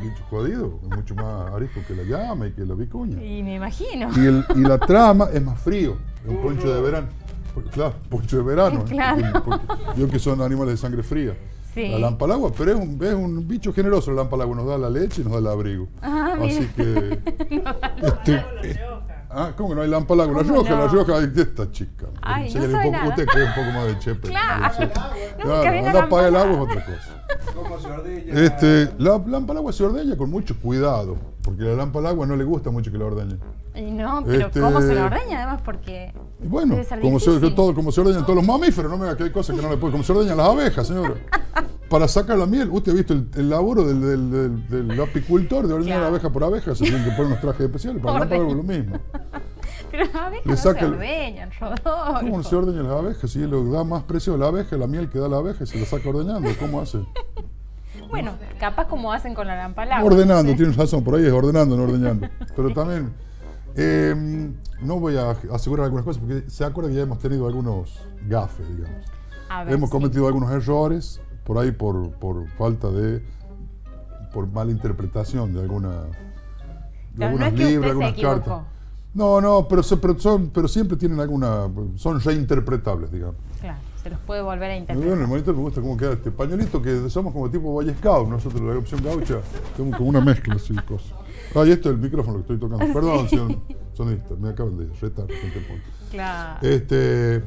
bicho jodido, es mucho más arisco que la llama y que la vicuña. Y me imagino. Y, el- y la trama es más frío, es un poncho de verano. Porque, Claro, poncho de verano. ¿eh? Claro. Porque yo que son animales de sangre fría. Sí. La lampa al agua, pero es un, es un bicho generoso la lampa al agua, nos da la leche y nos da el abrigo. Ah, Así mira. que. este, ah, ¿cómo que no hay lampa al agua? La ¿Cómo roja, la no? roja, ay, esta chica. Ay, no sabe un poco, nada. usted es un poco más de chepe. Claro. Anda a apagar el lámpara. agua es otra cosa. Este, la lámpara al agua se ordeña con mucho cuidado, porque la lámpara al agua no le gusta mucho que la ordeñen. Y no, pero Este- ¿cómo se lo ordeña? Además, porque. Y bueno, Debe ser como se, todo, como se ordeñan todos los mamíferos, no me diga que hay cosas que no le pueden. Como se ordeñan las abejas, señora. Para sacar la miel, usted ha visto el, el laburo del, del- del- del apicultor de ordeñar abeja por abeja, se tienen que poner unos trajes especiales. Para la lámpara agua es lo mismo. Pero las abejas Le no se ordeñan, Rodolfo. ¿Cómo no se ordeñan las abejas? Si lo da más precio a la abeja, la miel que da la abeja y se la saca ordeñando. ¿Cómo hace? Bueno, capaz como hacen con la lámpara. Ordenando, sé. tienes razón, por ahí es ordenando, no ordeñando. Pero también, eh, no voy a asegurar algunas cosas, porque se acuerda que ya hemos tenido algunos gafes, digamos. A ver, hemos sí. cometido algunos errores, por ahí por, por falta de, por mala interpretación de alguna, de Claro, no es que libros, algunas cartas. No, no, pero son, pero siempre tienen alguna, son reinterpretables, digamos. Claro, se los puede volver a interpretar. bueno, el monitor me gusta cómo queda este pañuelito que somos como tipo Boy Scout, nosotros la opción gaucha, tenemos como una mezcla así cosas. Ah, y esto es el micrófono que estoy tocando. Sí. Perdón, son, sonidista, me acaban de retar. Claro. Este,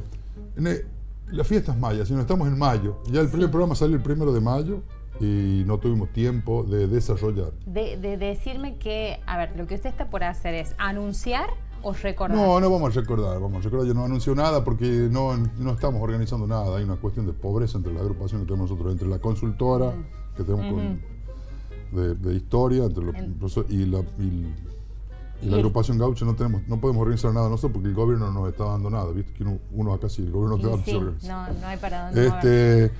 las fiestas mayas, si no estamos en mayo, ya el primer programa sale el primero de mayo y no tuvimos tiempo de desarrollar. De, de decirme que, a ver, lo que usted está por hacer es anunciar recordar. No, no vamos a recordar, vamos a recordar, yo no anuncio nada porque no, no estamos organizando nada, hay una cuestión de pobreza entre la agrupación que tenemos nosotros, entre la consultora que tenemos con- de, de historia entre los En- profesores y la, y, y Y la el- agrupación gaucha no tenemos no podemos organizar nada nosotros porque el gobierno no nos está dando nada, viste que uno, uno acá sí, el gobierno no te da sí, no, no hay para dónde. Este,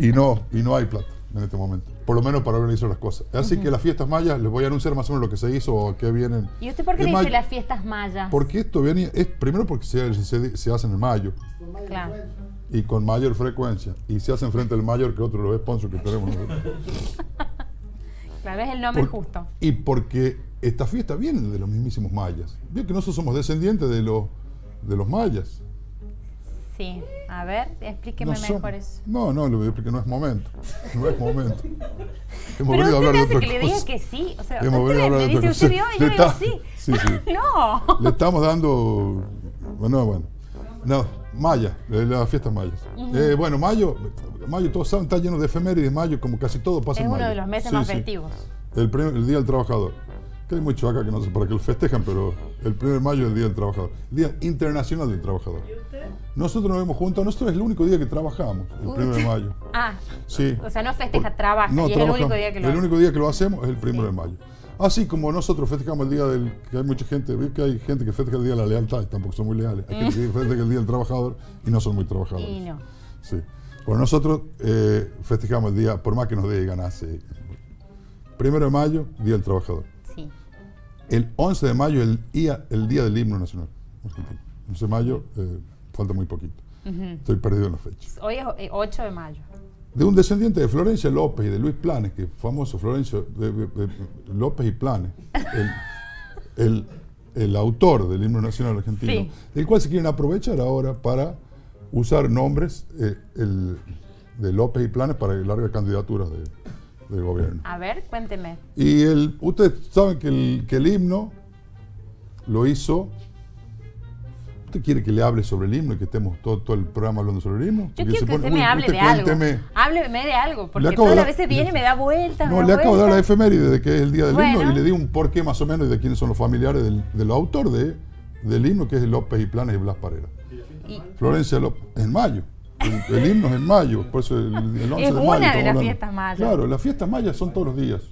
y no, y no hay plata en este momento, por lo menos para organizar las cosas. Así que las fiestas mayas les voy a anunciar más o menos lo que se hizo o qué vienen. ¿Y usted por qué le dice las fiestas mayas? Porque esto viene, es primero porque se, se, se hacen en mayo Claro. y con mayor frecuencia y se hacen frente al mayor que otro de los sponsors que tenemos nosotros. Claro, es el nombre Por- justo. Y porque esta fiesta viene de los mismísimos mayas. Vio que nosotros somos descendientes de los, de los mayas. Sí. A ver, explíqueme No son- mejor eso. No, no, le voy a explicar, no es momento. No es momento. Hemos Pero venido a usted hablar me hace que le diga que sí. O sea, Hemos usted me de dice, usted vio y yo digo sí. Sí, sí. no. Le estamos dando. Bueno, bueno. No, Maya, eh, las fiestas mayas. Ujú. Eh, bueno, mayo, mayo, todos saben, está lleno de efemérides. Mayo, como casi todo pasa Es en uno mayo. de los meses Sí, más festivos. El, el Día del Trabajador. Que hay mucho acá que no sé para qué lo festejan, pero el 1 de mayo es el Día del Trabajador. Día Internacional del Trabajador. Nosotros nos vemos juntos, nosotros es el único día que trabajamos, el 1 de mayo. Ah, Sí. o sea, no festeja, trabaja. No, y es el único día que lo El único día que lo hacemos es el primero de mayo. Así como nosotros festejamos el día del. que hay mucha gente, que hay gente que festeja el día de la lealtad y tampoco son muy leales. Hay gente que festeja el día del trabajador y no son muy trabajadores. Y no. Sí. Bueno, nosotros eh, festejamos el día, por más que nos dé ganarse, Primero de mayo, Día del Trabajador. El 11 de mayo, el día, el día del himno nacional. argentino. 11 de mayo, eh, falta muy poquito. Estoy perdido en la fecha. Hoy es eh, 8 de mayo. De un descendiente de Florencia López y de Luis Planes, que famoso Florencio de- de- de- López y Planes, el, el- el autor del himno nacional argentino, Sí. del cual se quieren aprovechar ahora para usar nombres eh, el- de López y Planes para largas candidaturas de, de gobierno. A ver, cuénteme. Y el, ustedes saben que el, que el himno lo hizo. ¿Usted quiere que le hable sobre el himno y que estemos todo, todo el programa hablando sobre el himno? Yo quiero que pone- usted me hable usted de algo. Hábleme de algo, porque todas las veces viene y me da vueltas. No, le acabo de dar la efeméride de que es el día del himno y le di un porqué más o menos de quiénes son los familiares del, del autor de, del himno, que es López y Planes y Blas Parera. Y- Florencia López, en mayo. El, el himno es en mayo, por eso el, el 11 Es de mayo. una de las fiestas mayas. Claro, las fiestas mayas son todos los días.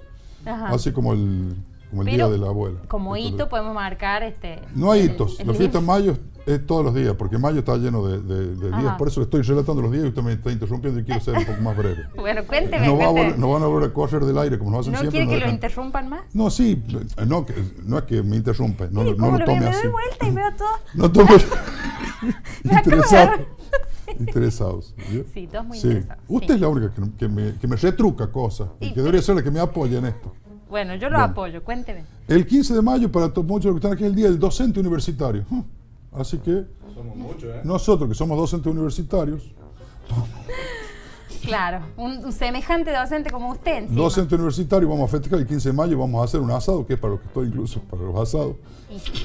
Ajá. Así como el, como el Pero día de la abuela. Como hito podemos marcar este. No hay hitos. el La fiesta en himno. mayo es todos los días, porque mayo está lleno de, de- de días. Por eso le estoy relatando los días y usted me está interrumpiendo y quiero ser un poco más breve. Bueno, cuénteme. No, va a no van a volver a correr del aire como nos hacen ¿No siempre. quiere nos que lo interrumpan más? No, sí, no, que- no es que me interrumpa, no, no lo tome me así. doy vuelta y veo todo. No tome Me acabo de interesados. ¿vio? Sí, todos muy interesados, Usted sí. es la única que, que me, que me retruca cosas y que debería ser la que me apoya en esto. Bueno, yo lo Bueno. apoyo, cuénteme. El 15 de mayo, para muchos de los que están aquí, es el día del docente universitario. Así que Somos muchos, ¿eh? nosotros que somos docentes universitarios, Claro, un, un semejante docente como usted. encima. docente universitario, vamos a festejar el 15 de mayo, vamos a hacer un asado, que es para los que estoy incluso, para los asados.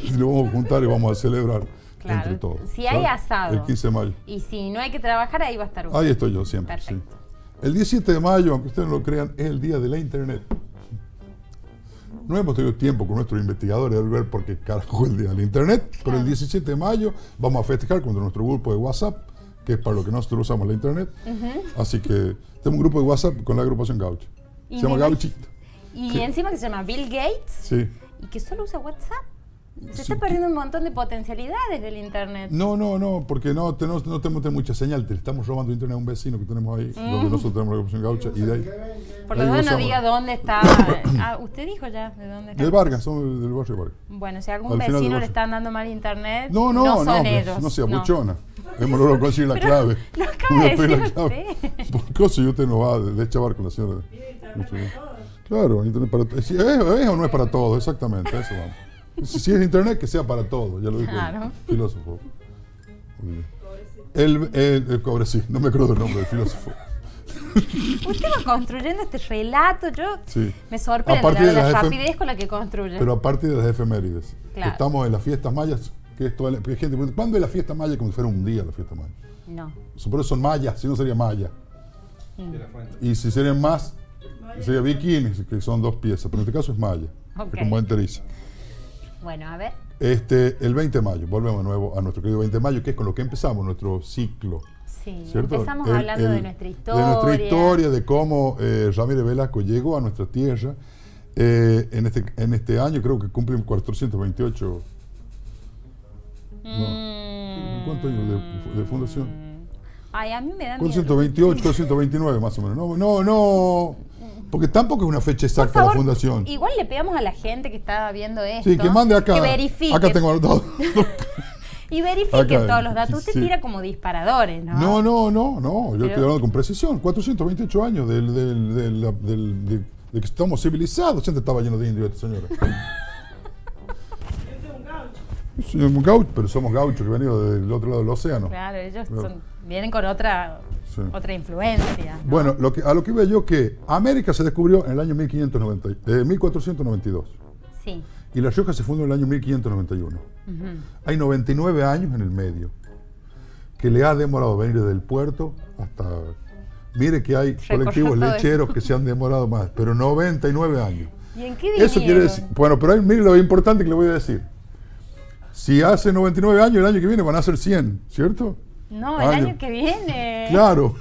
Y lo vamos a juntar y vamos a celebrar Claro, entre todos. si hay asado. El 15 de mayo. Y si no hay que trabajar, ahí va a estar usted. Ahí estoy yo siempre. sí. El 17 de mayo, aunque ustedes no lo crean, es el día de la Internet. No hemos tenido tiempo con nuestros investigadores de ver por qué carajo el día de la Internet, pero el 17 de mayo vamos a festejar con nuestro grupo de WhatsApp, que es para lo que nosotros usamos la Internet. Así que tenemos un grupo de WhatsApp con la agrupación Gaucho. Se llama Gauchito. Y Sí. encima que se llama Bill Gates Sí. y que solo usa WhatsApp. Se Sí, está perdiendo un montón de potencialidades del Internet. No, no, no, porque no, te- no, no tenemos mucha señal. Te le estamos robando internet a un vecino que tenemos ahí, Mm. donde nosotros tenemos la agrupación Gaucha. Y de ahí, Por lo menos no diga dónde está. Ah, usted dijo ya de dónde está. De Vargas, somos del, barrio de Vargas. Bueno, si a algún Al vecino le están dando mal internet, No, no, no no, son hombre, ellos. no sea no. buchona. Hemos logrado conseguir la clave. lo acaba de pedir la decir clave. usted. Por cosa y usted no va a deschavar con la señora. Claro, internet para todos. ¿Es, es o no es para todos? Exactamente, a eso vamos. Si, si es internet, que sea para todos, ya lo dijo Claro. el filósofo. El, el, el cobre, sí, no me acuerdo del nombre del filósofo. Usted va construyendo este relato, yo Sí. me sorprende A partir la, de la rapidez con la que construye. Pero a partir de las efemérides. Claro. Estamos en las fiestas mayas, que es toda la, gente pregunta, ¿cuándo es la fiesta maya? Como si fuera un día la fiesta maya. No. Por eso son mayas, si no sería maya. Mm. Y si serían más, sería bikinis, que son dos piezas, pero en este caso es maya, Ok. es como enteriza. Bueno, a ver. Este, el 20 de mayo, volvemos de nuevo a nuestro querido 20 de mayo, que es con lo que empezamos nuestro ciclo. Sí, ¿cierto? empezamos El- hablando de nuestra De historia. nuestra historia, de cómo eh, Ramírez Velasco llegó a nuestra tierra. Eh, en, este, en este año creo que cumplen 428. No. ¿Cuántos años de, de fundación? Ay, a mí me da miedo. 428, 429 más o menos. No, no, no. Porque tampoco es una fecha exacta la fundación. Igual le pegamos a la gente que está viendo esto. Sí, que mande acá. Que verifique. Acá tengo anotado. Y verifique Acá, todos los datos. Usted sí. tira como disparadores, ¿no? No, no, no, no. Yo Pero- estoy hablando con precisión. 428 años del, del, del- de, de que estamos civilizados. Siempre estaba lleno de indios esta señora. Sí, un gaucho, pero somos gauchos que venimos del otro lado del océano. Claro, ellos son- vienen con otra, Sí. otra influencia. ¿no? Bueno, lo que, a lo que iba yo que América se descubrió en el año 1590, eh, 1492 Sí. y La Rioja se fundó en el año 1591. Ujú. Hay 99 años en el medio que le ha demorado venir desde el puerto hasta... Mire que hay Recorrer colectivos lecheros eso. que se han demorado más, pero 99 años. ¿Y en qué Eso quiere decir, bueno, pero hay, mire lo importante que le voy a decir. Si hace 99 años, el año que viene van a ser 100, ¿cierto? No, el Año. año que viene. Claro.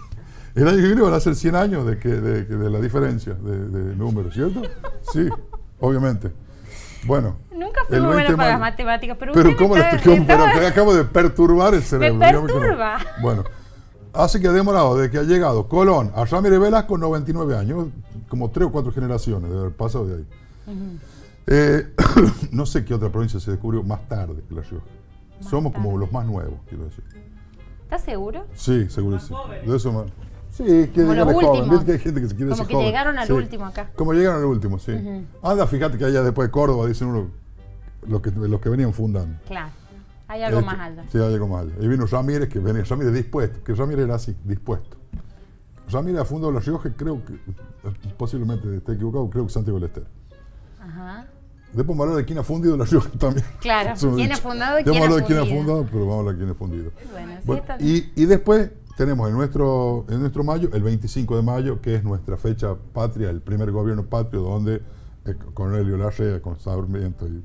El año que viene van a ser 100 años de, que, de, la diferencia de, de números, ¿cierto? Sí, obviamente. Bueno. Nunca fui muy 20 buena para las matemáticas, pero, Pero ¿cómo me está- estoy- me pero que acabo de perturbar el cerebro? no. perturba. Bueno, Así que ha demorado desde que ha llegado Colón a Ramírez Velasco 99 años, como tres o cuatro generaciones de haber pasado de ahí. Eh, no sé qué otra provincia se descubrió más tarde que La Rioja. Somos como los más nuevos, quiero decir. ¿Estás seguro? Sí, segurísimo. De eso más. Sí, que Como llegar joven. que hay gente que se quiere Como que joven. llegaron al Sí. último acá. Como llegaron al último, sí. Anda, fíjate que allá después de Córdoba, dicen uno, los que, los que venían fundando. Claro. Hay algo Este, más alto. Sí, hay algo más alto. Y vino Ramírez, que venía Ramírez dispuesto, que Ramírez era así, dispuesto. Ramírez ha fundado La Rioja, creo que, posiblemente esté equivocado, creo que Santiago del Estero. Ajá. Después vamos a hablar de quién ha fundido La Rioja también. Claro, quién ha fundado quién ha hablar de quién ha fundado, pero vamos a hablar de quién ha fundido. Bueno, Bueno, y, y después tenemos en nuestro, en nuestro mayo, el 25 de mayo, que es nuestra fecha patria, el primer gobierno patrio, donde eh, Cornelio Larrea, con Sarmiento y,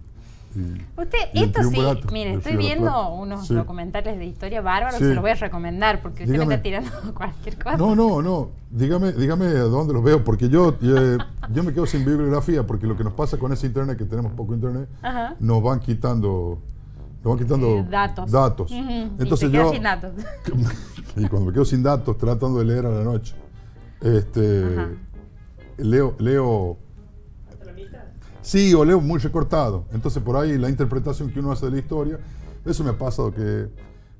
y- Usted, y esto sí, mire, estoy viendo unos Sí. documentales de historia bárbaros Sí. se los voy a recomendar porque usted me está tirando cualquier cosa. No, no, no. Dígame, dígame a dónde los veo, porque yo, eh, yo me quedo sin bibliografía, porque lo que nos pasa con ese internet, que tenemos poco internet, Ajá. nos van quitando, nos van quitando Eh, datos. datos. Y Entonces queda yo, sin datos. y cuando me quedo sin datos, tratando de leer a la noche, este, Ajá. leo, leo. Sí, o leo muy recortado. Entonces por ahí la interpretación que uno hace de la historia, eso me ha pasado que,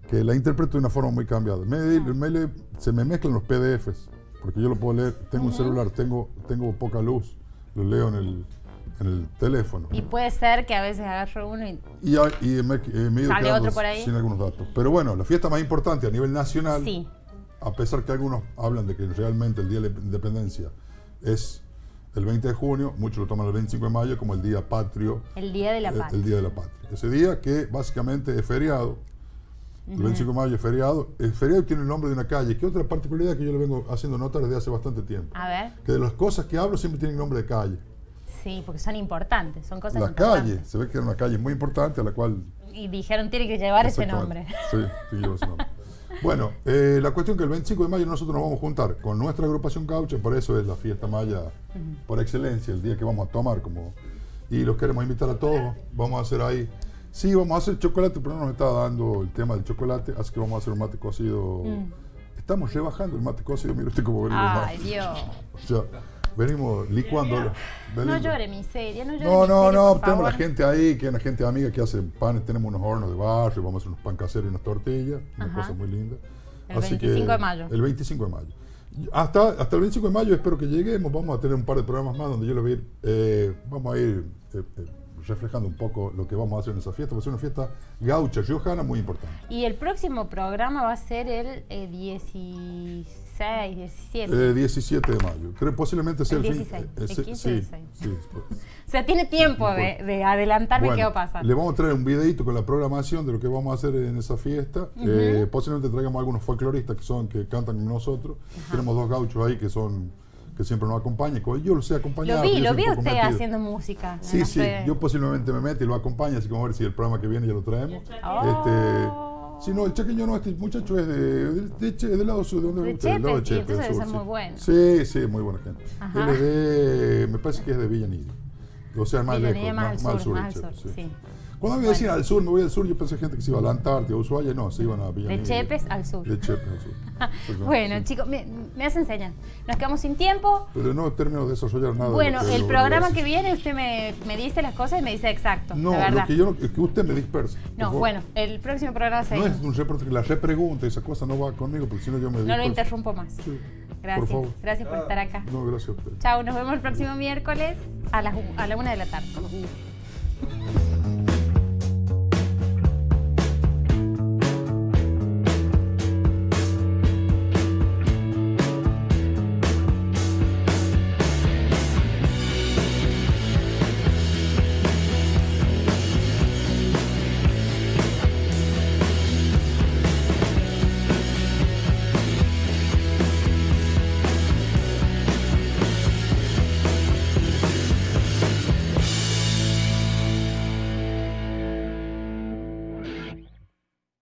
que la interpreto de una forma muy cambiada. Me, me se me mezclan los PDFs, porque yo lo puedo leer, tengo un celular, tengo, tengo poca luz, lo leo en el, en el teléfono. Y puede ser que a veces agarro uno y Y, y me, eh, me ¿Sale otro por ahí? sin algunos datos. Pero bueno, la fiesta más importante a nivel nacional, Sí. a pesar que algunos hablan de que realmente el Día de la Independencia es el 20 de junio, muchos lo toman el 25 de mayo como el Día Patrio. el Día de la eh, Paz. El Día de la Patria. Ese día que básicamente es feriado. El Ujú. 25 de mayo es feriado. El feriado tiene el nombre de una calle, que otra particularidad que yo le vengo haciendo notar desde hace bastante tiempo. A ver, Que de las cosas que hablo siempre tienen nombre de calle. sí, porque son importantes, son cosas La importantes. calle, se ve que era una calle muy importante a la cual Y dijeron, tiene que llevar ese nombre. Sí, sí, lleva ese nombre. Bueno, eh, la cuestión que el 25 de mayo nosotros nos vamos a juntar con nuestra agrupación Caucha, por eso es la fiesta maya por excelencia, el día que vamos a tomar como y los queremos invitar a todos. Vamos a hacer ahí, sí, vamos a hacer chocolate, pero no nos está dando el tema del chocolate, así que vamos a hacer un mate cocido. Mm. Estamos rebajando el mate cocido, mire usted cómo venimos. Ay. Dios. O sea, venimos licuándolo. No llore miseria, no llore no, no, miseria, no, tenemos la gente ahí, que es una gente amiga que hace panes, tenemos unos hornos de barrio, vamos a hacer unos pan caseros y unas tortillas, una Ajá. cosa muy linda. El 25 de mayo. El 25 de mayo. Hasta, hasta el 25 de mayo espero que lleguemos, vamos a tener un par de programas más donde yo les voy a ir, eh, vamos a ir eh, eh, reflejando un poco lo que vamos a hacer en esa fiesta, va a ser una fiesta gaucha, riojana, muy importante. Y el próximo programa va a ser el eh, 16, 17. Eh, 17 de mayo, creo posiblemente sea El el, 16, fin. el ese- 15 sí, o 16. sí, pues. O sea, tiene tiempo de, de adelantarme Bueno, qué va a pasar. Le vamos a traer un videito con la programación de lo que vamos a hacer en esa fiesta. Ujú. Eh, posiblemente traigamos algunos folcloristas que son que cantan con nosotros. Tenemos dos gauchos ahí que son que siempre nos acompañan. Como Yo los he acompañado. Lo vi, lo vi a usted metido. haciendo música. Sí, sí. Yo posiblemente me meto y lo acompaño, así como a ver si el programa que viene ya lo traemos. Oh. Este, sí, no, el chaqueño no, este muchacho es de, de, de del lado sur, ¿de dónde De? Del lado Chepe, del entonces debe sur, ser muy bueno. Sí, sí, muy buena gente. Ajá. Él es de, me parece que es de Villanilla. O sea, más Villanilla lejos, más al sur, de más al sur, sí. Cuando me decían al sur, me voy al sur, yo pensé gente que se iba a la Antártida, a Ushuaia, no, se iban a Villanilla. De Chepes al sur. De Chepes al sur. Bueno, chicos, me, me hacen señal. Nos quedamos sin tiempo. Pero no termino de desarrollar nada. Bueno, lo el lo- programa lo- que viene usted me, me dice las cosas y me dice exacto. No, la lo verdad. que yo no- es que usted me dispersa. por No, bueno, el próximo programa No seguimos. es un reporte que la repregunta, esa cosa no va conmigo, porque si no yo me No lo disperso. interrumpo más. Gracias. favor. Gracias por estar acá. No, gracias a usted. Chao, nos vemos el próximo miércoles a, las a la una de la tarde.